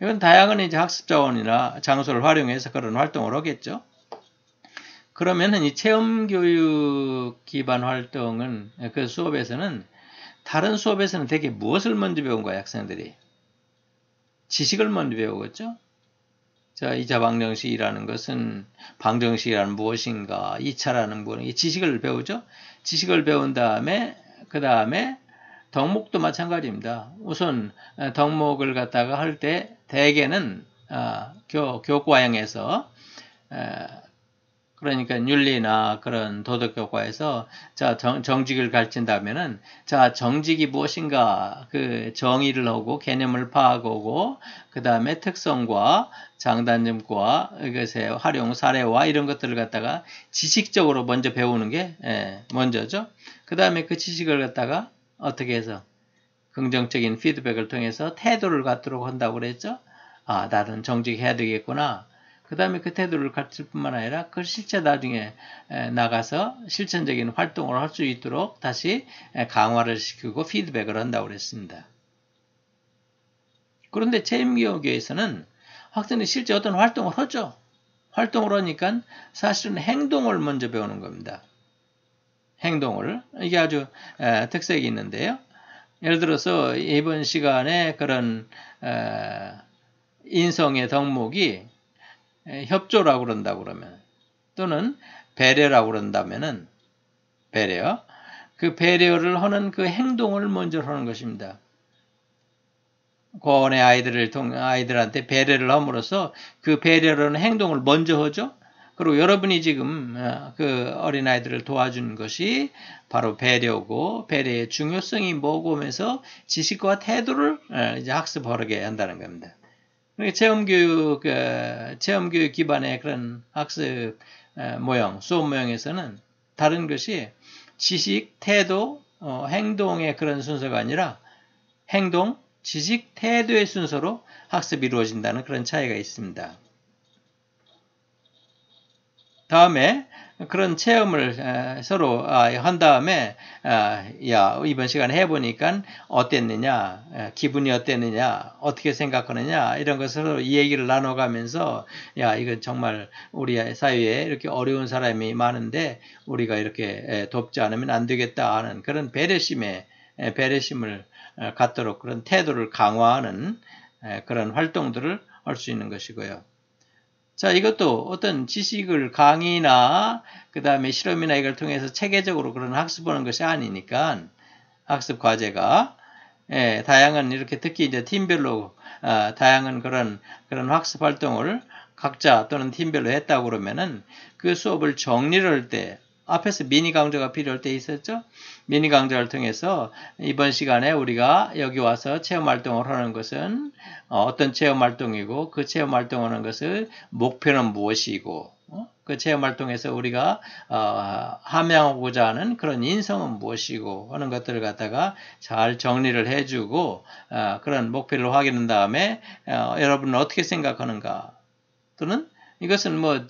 이건 다양한 이제 학습 자원이나 장소를 활용해서 그런 활동을 하겠죠. 그러면은 이 체험 교육 기반 활동은 그 수업에서는 다른 수업에서는 대개 무엇을 먼저 배운 거야, 학생들이? 지식을 먼저 배우겠죠? 자, 2차 방정식이라는 것은 방정식이라는 무엇인가, 2차라는 무엇인가, 지식을 배우죠? 지식을 배운 다음에, 그 다음에 덕목도 마찬가지입니다. 우선 덕목을 갖다가 할 때 대개는 어, 교, 교과형에서 그러니까 윤리나 그런 도덕교과에서 자 정, 정직을 가르친다면은 자 정직이 무엇인가 그 정의를 하고 개념을 파악하고 그 다음에 특성과 장단점과 이것의 활용 사례와 이런 것들을 갖다가 지식적으로 먼저 배우는 게 예, 먼저죠. 그 다음에 그 지식을 갖다가 어떻게 해서 긍정적인 피드백을 통해서 태도를 갖도록 한다고 그랬죠. 아 나는 정직해야 되겠구나. 그 다음에 그 태도를 갖출 뿐만 아니라 그 실제 나중에 나가서 실천적인 활동을 할 수 있도록 다시 강화를 시키고 피드백을 한다고 그랬습니다. 그런데 체임교육에서는 학생들이 실제 어떤 활동을 하죠. 활동을 하니까 사실은 행동을 먼저 배우는 겁니다. 행동을. 이게 아주 특색이 있는데요. 예를 들어서 이번 시간에 그런 인성의 덕목이 협조라고 그런다 그러면 또는 배려라고 그런다면은 배려 그 배려를 하는 그 행동을 먼저 하는 것입니다. 고원의 아이들을 통 아이들한테 배려를 함으로써 그 배려라는 행동을 먼저 하죠. 그리고 여러분이 지금 어, 그 어린 아이들을 도와주는 것이 바로 배려고 배려의 중요성이 뭐고 하면서 지식과 태도를 어, 이제 학습하게 한다는 겁니다. 체험교육, 그, 체험교육 기반의 그런 학습 모형, 수업 모형에서는 다른 것이 지식, 태도, 어, 행동의 그런 순서가 아니라 행동, 지식, 태도의 순서로 학습이 이루어진다는 그런 차이가 있습니다. 다음에 그런 체험을 서로 아, 한 다음에 아, 야 이번 시간에 해보니까 어땠느냐 기분이 어땠느냐 어떻게 생각하느냐 이런 것을 이 얘기를 나눠가면서 야 이건 정말 우리 사회에 이렇게 어려운 사람이 많은데 우리가 이렇게 돕지 않으면 안 되겠다 하는 그런 배려심에 배려심을 갖도록 그런 태도를 강화하는 그런 활동들을 할 수 있는 것이고요. 자, 이것도 어떤 지식을 강의나 그 다음에 실험이나 이걸 통해서 체계적으로 그런 학습하는 것이 아니니까 학습 과제가 예, 다양한 이렇게 특히 이제 팀별로 어, 다양한 그런 그런 학습 활동을 각자 또는 팀별로 했다고 그러면은 그 수업을 정리를 할 때 앞에서 미니 강좌가 필요할 때 있었죠. 미니 강좌를 통해서 이번 시간에 우리가 여기 와서 체험 활동을 하는 것은 어, 어떤 체험 활동이고 그 체험 활동하는 것을 목표는 무엇이고 어? 그 체험 활동에서 우리가 어, 함양하고자 하는 그런 인성은 무엇이고 하는 것들을 갖다가 잘 정리를 해주고 그런 목표를 확인한 다음에 여러분은 어떻게 생각하는가 또는 이것은 뭐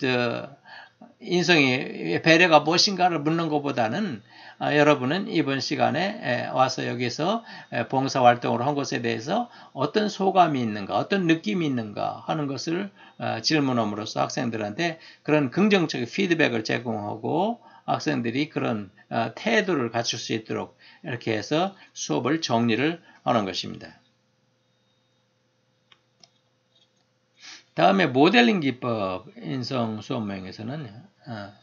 인성이 배려가 무엇인가를 묻는 것보다는 아, 여러분은 이번 시간에 와서 여기서 봉사 활동을 한 것에 대해서 어떤 소감이 있는가, 어떤 느낌이 있는가 하는 것을 어, 질문함으로써 학생들한테 그런 긍정적인 피드백을 제공하고 학생들이 그런 어, 태도를 갖출 수 있도록 이렇게 해서 수업을 정리를 하는 것입니다. 다음에 모델링 기법 인성 수업 모형에서는 어,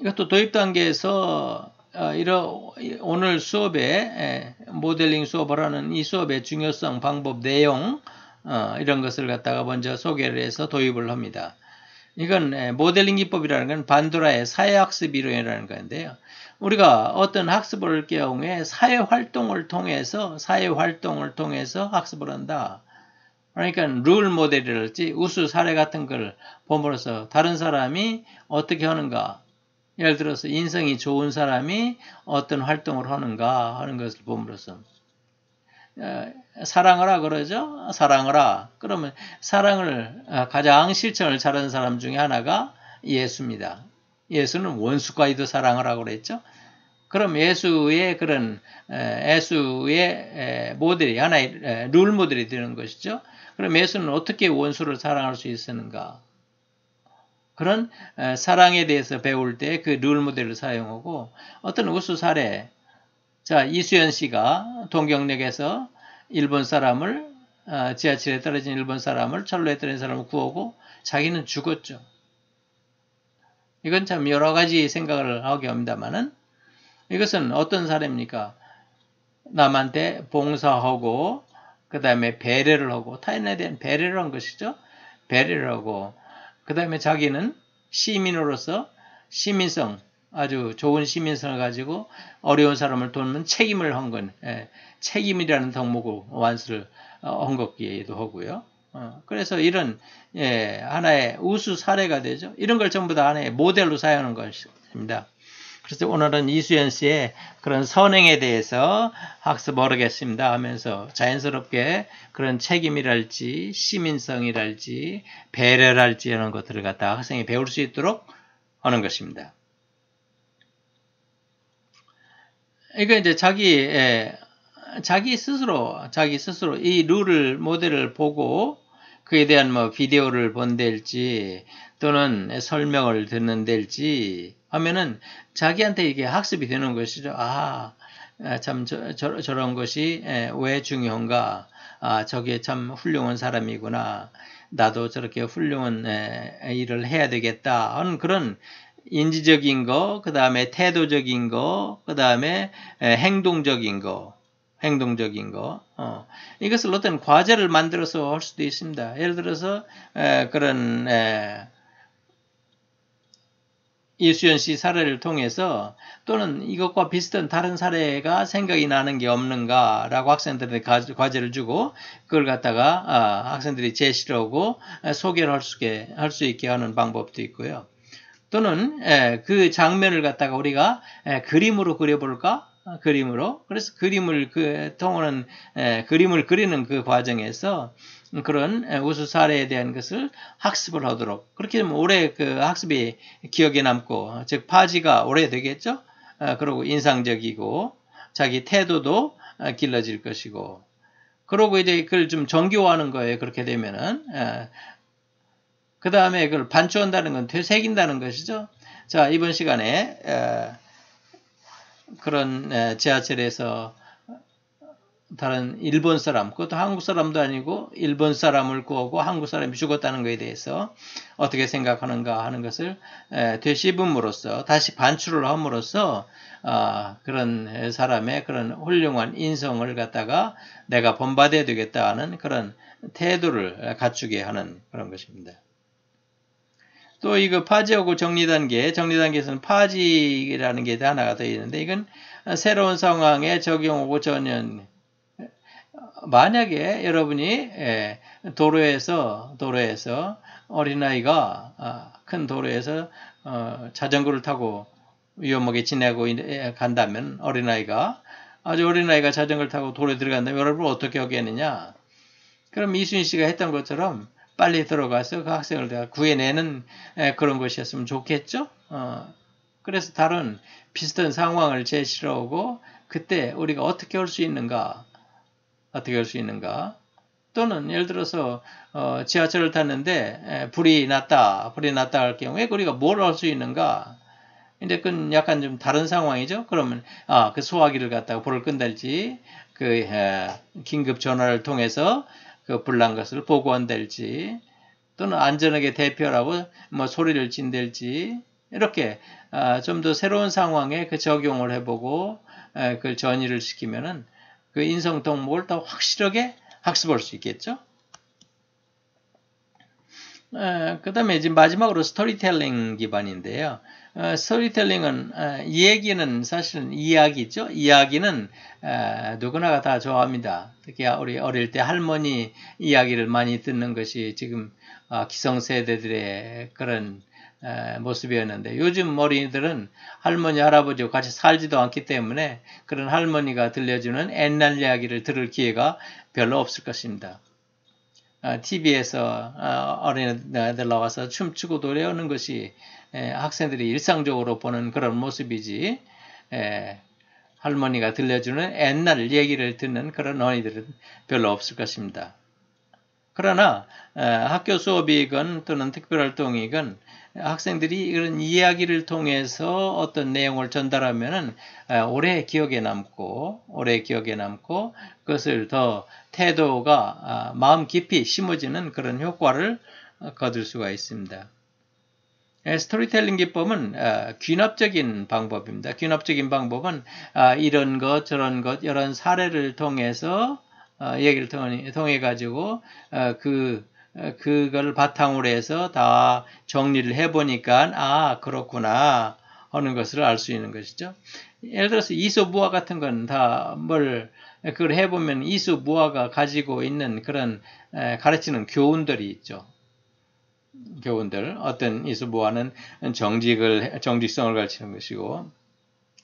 이것도 도입 단계에서 어, 이러, 오늘 수업에 모델링 수업을 하는 이 수업의 중요성, 방법, 내용 어, 이런 것을 갖다가 먼저 소개를 해서 도입을 합니다. 이건 모델링 기법이라는 건 반도라의 사회학습 이론이라는 건데요. 우리가 어떤 학습을 할 경우에 사회 활동을 통해서 사회 활동을 통해서 학습을 한다. 그러니까 룰 모델이랄지 우수 사례 같은 걸 봄으로써 다른 사람이 어떻게 하는가. 예를 들어서 인성이 좋은 사람이 어떤 활동을 하는가 하는 것을 봄으로써. 어, 사랑하라 그러죠? 사랑하라. 그러면 사랑을 어, 가장 실천을 잘하는 사람 중에 하나가 예수입니다. 예수는 원수까지도 사랑하라고 그랬죠? 그럼 예수의 그런 예수의 모델이 하나의 룰 모델이 되는 것이죠. 그럼 예수는 어떻게 원수를 사랑할 수 있었는가? 그런 사랑에 대해서 배울 때 그 룰 모델을 사용하고 어떤 우수 사례 자 이수연 씨가 동경역에서 일본 사람을 어, 지하철에 떨어진 일본 사람을 철로에 떨어진 사람을 구하고 자기는 죽었죠. 이건 참 여러 가지 생각을 하게 합니다만은 이것은 어떤 사례입니까? 남한테 봉사하고 그 다음에 배려를 하고 타인에 대한 배려를 한 것이죠. 배려를 하고 그 다음에 자기는 시민으로서 시민성 아주 좋은 시민성을 가지고 어려운 사람을 돕는 책임을 한 건, 예, 책임이라는 덕목을 완수를 어, 한 것기도 하고요. 어, 그래서 이런 예, 하나의 우수 사례가 되죠. 이런 걸 전부 다 하나의 모델로 사용하는 것입니다. 그래서 오늘은 이수연 씨의 그런 선행에 대해서 학습을 하겠습니다 하면서 자연스럽게 그런 책임이랄지 시민성이랄지 배려랄지 이런 것들을 갖다 학생이 배울 수 있도록 하는 것입니다. 이거 이제 자기 예, 자기 스스로 자기 스스로 이 룰을 모델을 보고 그에 대한 뭐 비디오를 본댈지 또는 설명을 듣는댈지 하면은 자기한테 이게 학습이 되는 것이죠. 아, 참 저, 저, 저런 것이 예, 왜 중요한가? 아, 저게 참 훌륭한 사람이구나. 나도 저렇게 훌륭한 예, 일을 해야 되겠다 하는 그런 인지적인 거, 그 다음에 태도적인 거, 그 다음에 행동적인 거, 행동적인 거. 어. 이것을 어떤 과제를 만들어서 할 수도 있습니다. 예를 들어서 에, 그런 에, 이수연 씨 사례를 통해서 또는 이것과 비슷한 다른 사례가 생각이 나는 게 없는가라고 학생들에게 과제를 주고 그걸 갖다가 아, 학생들이 제시를 하고 소개를 할 수 있게, 하는 방법도 있고요. 또는 그 장면을 갖다가 우리가 그림으로 그려볼까? 아, 그림으로. 그래서 그림을 그 통하는 그림을 그리는 그 과정에서 그런 우수 사례에 대한 것을 학습을 하도록 그렇게 되면 오래 그 학습이 기억에 남고 즉 파지가 오래 되겠죠. 아, 그리고 인상적이고 자기 태도도 아, 길러질 것이고 그러고 이제 그걸 좀 정교화하는 거예요. 그렇게 되면은 그 다음에 그걸 반추한다는 건 되새긴다는 것이죠. 자, 이번 시간에 그런 지하철에서 다른 일본 사람, 그것도 한국 사람도 아니고 일본 사람을 구하고 한국 사람이 죽었다는 것에 대해서 어떻게 생각하는가 하는 것을 되씹음으로써 다시 반출을 함으로써 아, 그런 사람의 그런 훌륭한 인성을 갖다가 내가 본받아야 되겠다 하는 그런 태도를 갖추게 하는 그런 것입니다. 또 이거 파지하고 정리 단계, 정리 단계에서는 파지라는 게 하나가 더 있는데 이건 새로운 상황에 적용하고 전혀 만약에 여러분이 예, 도로에서 도로에서 어린아이가 아, 큰 도로에서 어, 자전거를 타고 위험하게 지내고 간다면 어린아이가 아주 어린아이가 자전거를 타고 도로에 들어간다면 여러분 어떻게 하겠느냐? 그럼 이순희 씨가 했던 것처럼 빨리 들어가서 그 학생을 구해내는 그런 것이었으면 좋겠죠. 어, 그래서 다른 비슷한 상황을 제시를 하고 그때 우리가 어떻게 할 수 있는가 어떻게 할 수 있는가 또는 예를 들어서 어, 지하철을 탔는데 불이 났다 불이 났다 할 경우에 우리가 뭘 할 수 있는가 근데 그건 약간 좀 다른 상황이죠. 그러면 아 그 소화기를 갖다가 불을 끈달지 그 에, 긴급 전화를 통해서 그 불난 것을 보고한달지 또는 안전하게 대표라고 뭐 소리를 진댈지 이렇게 아, 좀 더 새로운 상황에 그 적용을 해보고 그걸 전이를 시키면은 그 인성 덕목을 더 확실하게 학습할 수 있겠죠. 그 다음에 이제 마지막으로 스토리텔링 기반인데요. 어, 스토리텔링은 어, 이 얘기는 사실은 이야기죠. 이야기는 어, 누구나가 다 좋아합니다. 특히 우리 어릴 때 할머니 이야기를 많이 듣는 것이 지금 어, 기성세대들의 그런 어, 모습이었는데 요즘 어린이들은 할머니 할아버지와 같이 살지도 않기 때문에 그런 할머니가 들려주는 옛날 이야기를 들을 기회가 별로 없을 것입니다. TV에서 어, 어린이들 나와서 춤추고 노래하는 것이 학생들이 일상적으로 보는 그런 모습이지 할머니가 들려주는 옛날 얘기를 듣는 그런 어린이들은 별로 없을 것입니다. 그러나 학교 수업이건 또는 특별활동이건 학생들이 이런 이야기를 통해서 어떤 내용을 전달하면은 오래 기억에 남고 오래 기억에 남고 그것을 더 태도가 아, 마음 깊이 심어지는 그런 효과를 거둘 수가 있습니다. 스토리텔링 기법은 귀납적인 방법입니다. 귀납적인 방법은 아, 이런 것 저런 것 이런 사례를 통해서 어, 얘기를 통해 가지고 어, 그 그걸 바탕으로 해서 다 정리를 해보니까 아 그렇구나 하는 것을 알 수 있는 것이죠. 예를 들어서 이소무화 같은 건 다 뭘 그걸 해보면 이소무화가 가지고 있는 그런 가르치는 교훈들이 있죠. 교훈들 어떤 이소무화는 정직을 정직성을 가르치는 것이고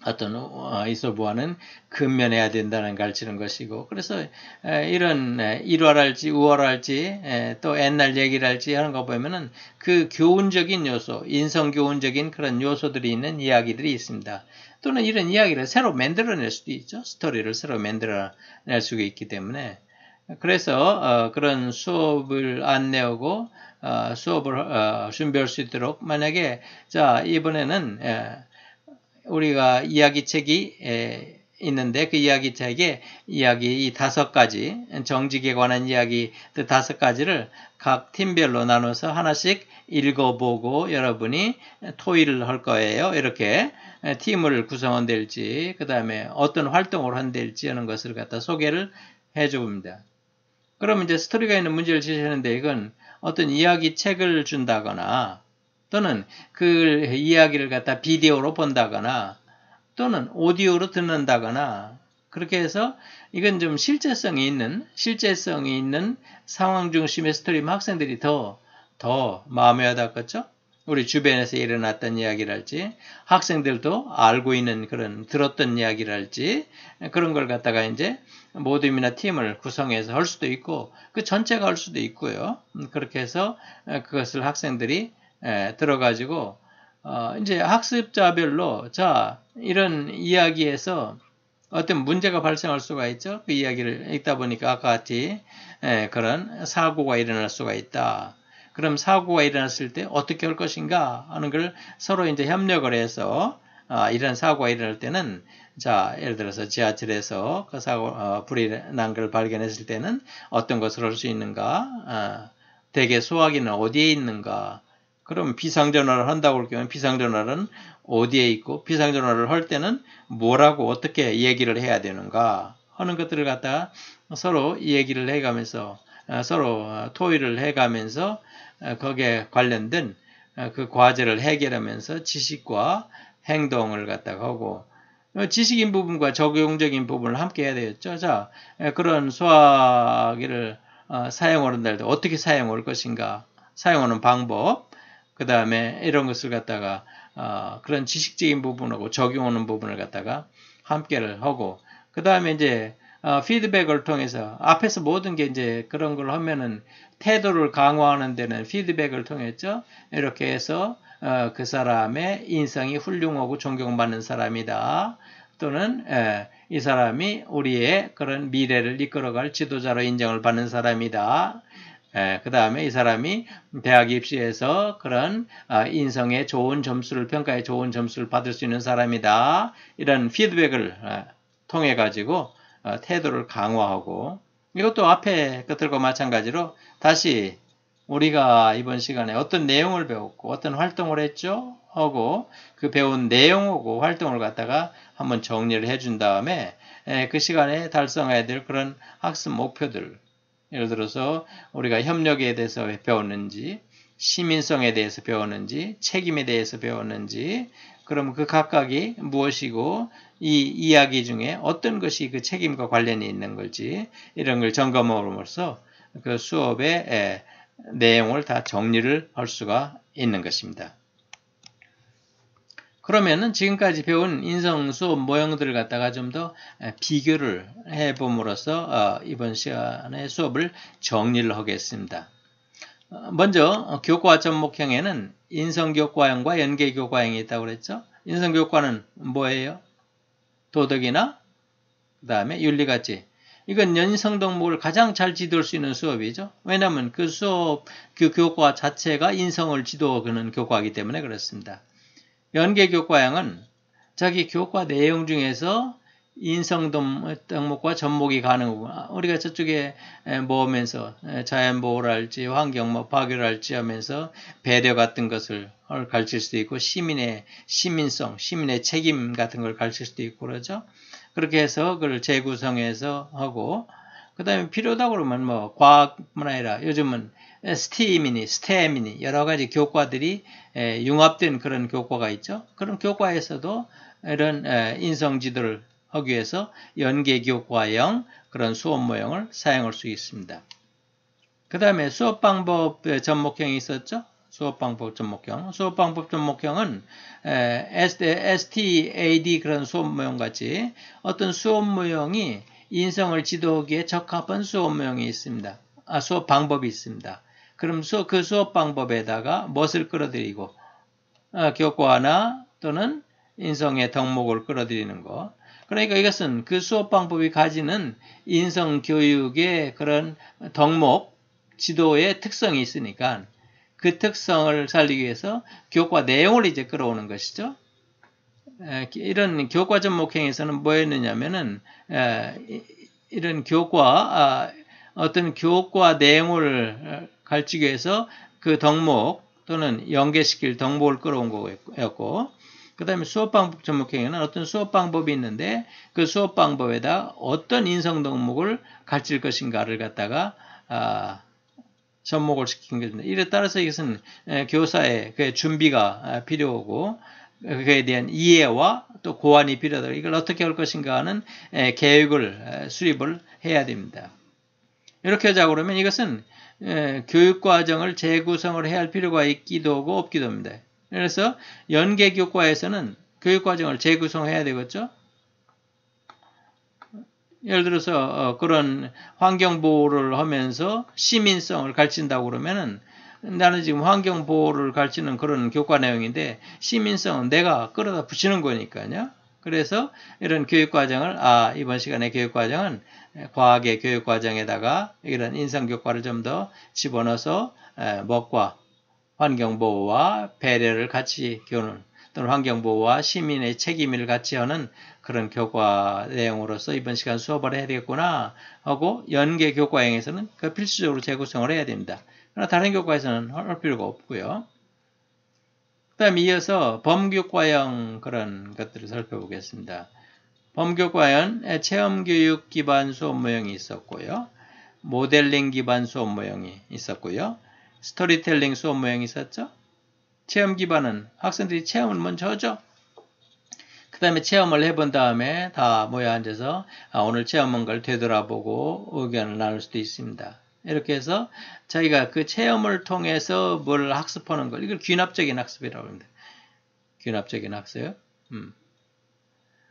어떤 어, 이소부화는 근면해야 된다는 가르치는 것이고 그래서 이런 일화랄지 우월할지 또 옛날 얘기를 할지 하는 거 보면은 그 교훈적인 요소, 인성 교훈적인 그런 요소들이 있는 이야기들이 있습니다. 또는 이런 이야기를 새로 만들어낼 수도 있죠. 스토리를 새로 만들어낼 수가 있기 때문에 그래서 어, 그런 수업을 안내하고 어, 수업을 준비할 수 있도록 만약에 자 이번에는 우리가 이야기책이 있는데 그 이야기책에 이야기 이 다섯 가지 정직에 관한 이야기 그 다섯 가지를 각 팀별로 나눠서 하나씩 읽어보고 여러분이 토의를 할 거예요. 이렇게 팀을 구성한될지 그 다음에 어떤 활동을 한될지 하는 것을 갖다 소개를 해줍니다. 그러면 이제 스토리가 있는 문제를 제시하는데 이건 어떤 이야기 책을 준다거나 또는 그 이야기를 갖다 비디오로 본다거나 또는 오디오로 듣는다거나 그렇게 해서 이건 좀 실제성이 있는 실제성이 있는 상황 중심의 스토리면 학생들이 더 더 마음에 와닿겠죠? 우리 주변에서 일어났던 이야기랄지 학생들도 알고 있는 그런 들었던 이야기랄지 그런 걸 갖다가 이제 모둠이나 팀을 구성해서 할 수도 있고 그 전체가 할 수도 있고요. 그렇게 해서 그것을 학생들이 예, 들어가지고 어, 이제 학습자별로 자 이런 이야기에서 어떤 문제가 발생할 수가 있죠. 그 이야기를 읽다 보니까 아까 같이 예, 그런 사고가 일어날 수가 있다. 그럼 사고가 일어났을 때 어떻게 할 것인가 하는 걸 서로 이제 협력을 해서 아, 이런 사고가 일어날 때는 자 예를 들어서 지하철에서 그 사고 어, 불이 난 걸 발견했을 때는 어떤 것을 할 수 있는가, 아, 대개 소화기는 어디에 있는가, 그럼 비상전화를 한다고 할 경우에 비상전화는 어디에 있고 비상전화를 할 때는 뭐라고 어떻게 얘기를 해야 되는가 하는 것들을 갖다가 서로 얘기를 해가면서 어, 서로 토의를 해가면서 어, 거기에 관련된 어, 그 과제를 해결하면서 지식과 행동을 갖다가 하고 지식인 부분과 적용적인 부분을 함께 해야 되겠죠. 자, 그런 수화기를 사용을 한다 때 어떻게 사용할 것인가, 사용하는 방법, 그 다음에 이런 것을 갖다가 어, 그런 지식적인 부분하고 적용하는 부분을 갖다가 함께를 하고 그 다음에 이제 어, 피드백을 통해서 앞에서 모든 게 이제 그런 걸 하면은 태도를 강화하는 데는 피드백을 통했죠. 이렇게 해서 어, 그 사람의 인성이 훌륭하고 존경받는 사람이다. 또는 에, 이 사람이 우리의 그런 미래를 이끌어갈 지도자로 인정을 받는 사람이다. 예, 그 다음에 이 사람이 대학 입시에서 그런 아, 인성의 좋은 점수를 평가에 좋은 점수를 받을 수 있는 사람이다. 이런 피드백을 아, 통해 가지고 아, 태도를 강화하고 이것도 앞에 것들과 마찬가지로 다시 우리가 이번 시간에 어떤 내용을 배웠고 어떤 활동을 했죠 하고 그 배운 내용하고 활동을 갖다가 한번 정리를 해준 다음에 예, 그 시간에 달성해야 될 그런 학습 목표들 예를 들어서 우리가 협력에 대해서 배웠는지, 시민성에 대해서 배웠는지, 책임에 대해서 배웠는지, 그럼 그 각각이 무엇이고 이 이야기 중에 어떤 것이 그 책임과 관련이 있는 걸지 이런 걸 점검함으로써 그 수업의 내용을 다 정리를 할 수가 있는 것입니다. 그러면은 지금까지 배운 인성 수업 모형들을 갖다가 좀 더 비교를 해봄으로써 어, 이번 시간에 수업을 정리를 하겠습니다. 어, 먼저 교과 접목형에는 인성교과형과 연계교과형이 있다고 그랬죠. 인성교과는 뭐예요? 도덕이나 그 다음에 윤리같이 이건 연성 덕목을 가장 잘 지도할 수 있는 수업이죠. 왜냐하면 그 수업, 그 교과 자체가 인성을 지도하는 교과이기 때문에 그렇습니다. 연계 교과형은 자기 교과 내용 중에서 인성 덕목과 접목이 가능하구나. 우리가 저쪽에 모으면서 자연보호랄지 환경뭐 파괴랄지 하면서 배려 같은 것을 가르칠 수도 있고 시민의 시민성, 시민의 책임 같은 걸 가르칠 수도 있고 그러죠. 그렇게 해서 그걸 재구성해서 하고 그 다음에 필요하다 그러면 뭐 과학뿐 아니라 요즘은 스팀이니 스템이니 여러 가지 교과들이 융합된 그런 교과가 있죠. 그런 교과에서도 이런 인성 지도를 하기 위해서 연계 교과형 그런 수업 모형을 사용할 수 있습니다. 그 다음에 수업 방법 접목형이 있었죠. 수업 방법 접목형. 수업 방법 접목형은 STAD 그런 수업 모형 같이 어떤 수업 모형이 인성을 지도하기에 적합한 수업 모형이 있습니다. 아, 수업 방법이 있습니다. 수, 그 수업 방법에다가 무엇을 끌어들이고 아, 교과나 또는 인성의 덕목을 끌어들이는 것. 그러니까 이것은 그 수업 방법이 가지는 인성 교육의 그런 덕목, 지도의 특성이 있으니까 그 특성을 살리기 위해서 교과 내용을 이제 끌어오는 것이죠. 이런 교과 접목행에서는 뭐였느냐면은 이런 교과 아, 어떤 교과 내용을 위해서 그 덕목 또는 연계시킬 덕목을 끌어온 거였고 그 다음에 수업 방법 접목행위는 어떤 수업 방법이 있는데 그 수업 방법에다 어떤 인성 덕목을 가르칠 것인가를 갖다가 아, 접목을 시킨 것입니다. 이에 따라서 이것은 교사의 그 준비가 아, 필요하고 그에 대한 이해와 또 고안이 필요하다. 이걸 어떻게 할 것인가 하는 계획을 수립을 해야 됩니다. 이렇게 하자 그러면 이것은 교육과정을 재구성을 해야 할 필요가 있기도 하고 없기도 합니다. 그래서 연계교과에서는 교육과정을 재구성해야 되겠죠. 예를 들어서 어, 그런 환경보호를 하면서 시민성을 가르친다고 그러면은 나는 지금 환경보호를 가르치는 그런 교과 내용인데 시민성은 내가 끌어다 붙이는 거니까요. 그래서 이런 교육과정을 아 이번 시간에 교육과정은 과학의 교육과정에다가 이런 인성교과를 좀 더 집어넣어서 먹과 환경보호와 배려를 같이 교훈 또는 환경보호와 시민의 책임을 같이 하는 그런 교과 내용으로서 이번 시간 수업을 해야 되겠구나 하고 연계 교과형에서는 그 필수적으로 재구성을 해야 됩니다. 그러나 다른 교과에서는 할 필요가 없고요. 그 다음 이어서 범교과형 그런 것들을 살펴보겠습니다. 범교과형 체험교육 기반 수업 모형이 있었고요. 모델링 기반 수업 모형이 있었고요. 스토리텔링 수업 모형이 있었죠. 체험 기반은 학생들이 체험을 먼저 하죠. 그 다음에 체험을 해본 다음에 다 모여 앉아서 아, 오늘 체험한 걸 되돌아보고 의견을 나눌 수도 있습니다. 이렇게 해서 자기가 그 체험을 통해서 뭘 학습하는 걸 이걸 귀납적인 학습이라고 합니다. 귀납적인 학습. 음.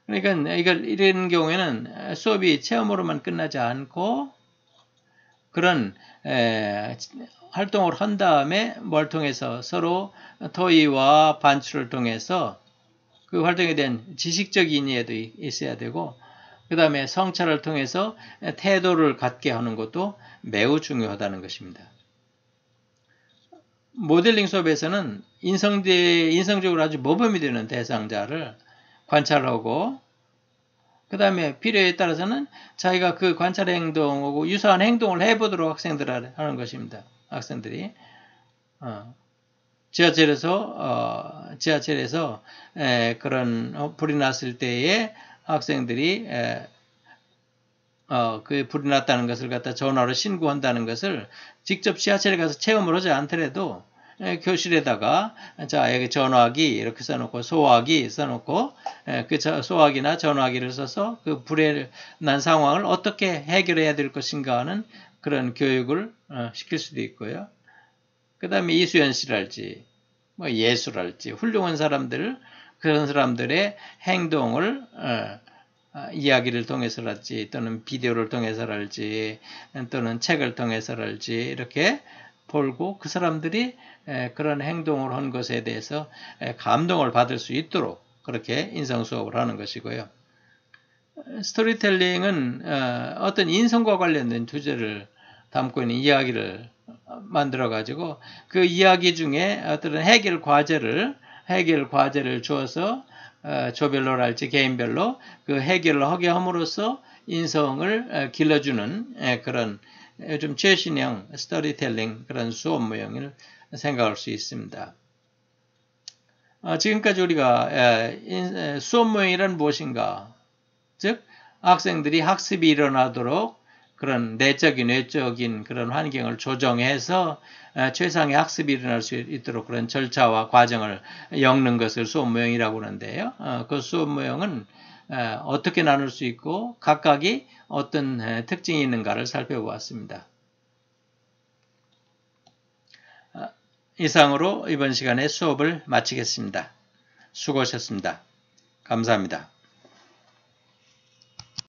그러니까 이걸 이런 경우에는 수업이 체험으로만 끝나지 않고 그런 에, 활동을 한 다음에 뭘 통해서 서로 토의와 반출을 통해서 그 활동에 대한 지식적인 이해도 있어야 되고 그 다음에 성찰을 통해서 태도를 갖게 하는 것도 매우 중요하다는 것입니다. 모델링 수업에서는 인성대, 인성적으로 아주 모범이 되는 대상자를 관찰하고 그 다음에 필요에 따라서는 자기가 그 관찰 행동하고 유사한 행동을 해보도록 학생들 하는 것입니다. 학생들이 어, 지하철에서 어, 지하철에서 에, 그런 불이 났을 때에 학생들이 에, 어, 그 불이 났다는 것을 갖다 전화로 신고한다는 것을 직접 지하철에 가서 체험을 하지 않더라도 에, 교실에다가 자 여기 전화기 이렇게 써놓고 소화기 써놓고 에, 그 소화기나 전화기를 써서 그 불에 난 상황을 어떻게 해결해야 될 것인가 하는 그런 교육을 어, 시킬 수도 있고요. 그 다음에 이수연 씨랄지, 뭐 예수랄지, 훌륭한 사람들, 그런 사람들의 행동을, 어, 어, 이야기를 통해서랄지, 또는 비디오를 통해서랄지, 또는 책을 통해서랄지, 이렇게 볼고 그 사람들이 그런 행동을 한 것에 대해서 감동을 받을 수 있도록 그렇게 인성 수업을 하는 것이고요. 스토리텔링은 어, 어떤 인성과 관련된 주제를 담고 있는 이야기를 만들어 가지고 그 이야기 중에 어떤 해결 과제를 해결 과제를 주어서 어, 조별로랄지 개인별로 그 해결을 하게 함으로써 인성을 어, 길러주는 예, 그런 요즘 최신형 스토리텔링 그런 수업 모형을 생각할 수 있습니다. 어, 지금까지 우리가 예, 수업 모형이란 무엇인가? 즉 학생들이 학습이 일어나도록 그런 내적인 외적인 그런 환경을 조정해서 최상의 학습이 일어날 수 있도록 그런 절차와 과정을 엮는 것을 수업 모형이라고 하는데요. 어, 그 수업 모형은 어떻게 나눌 수 있고 각각이 어떤 특징이 있는가를 살펴보았습니다. 어, 이상으로 이번 시간에 수업을 마치겠습니다. 수고하셨습니다. 감사합니다.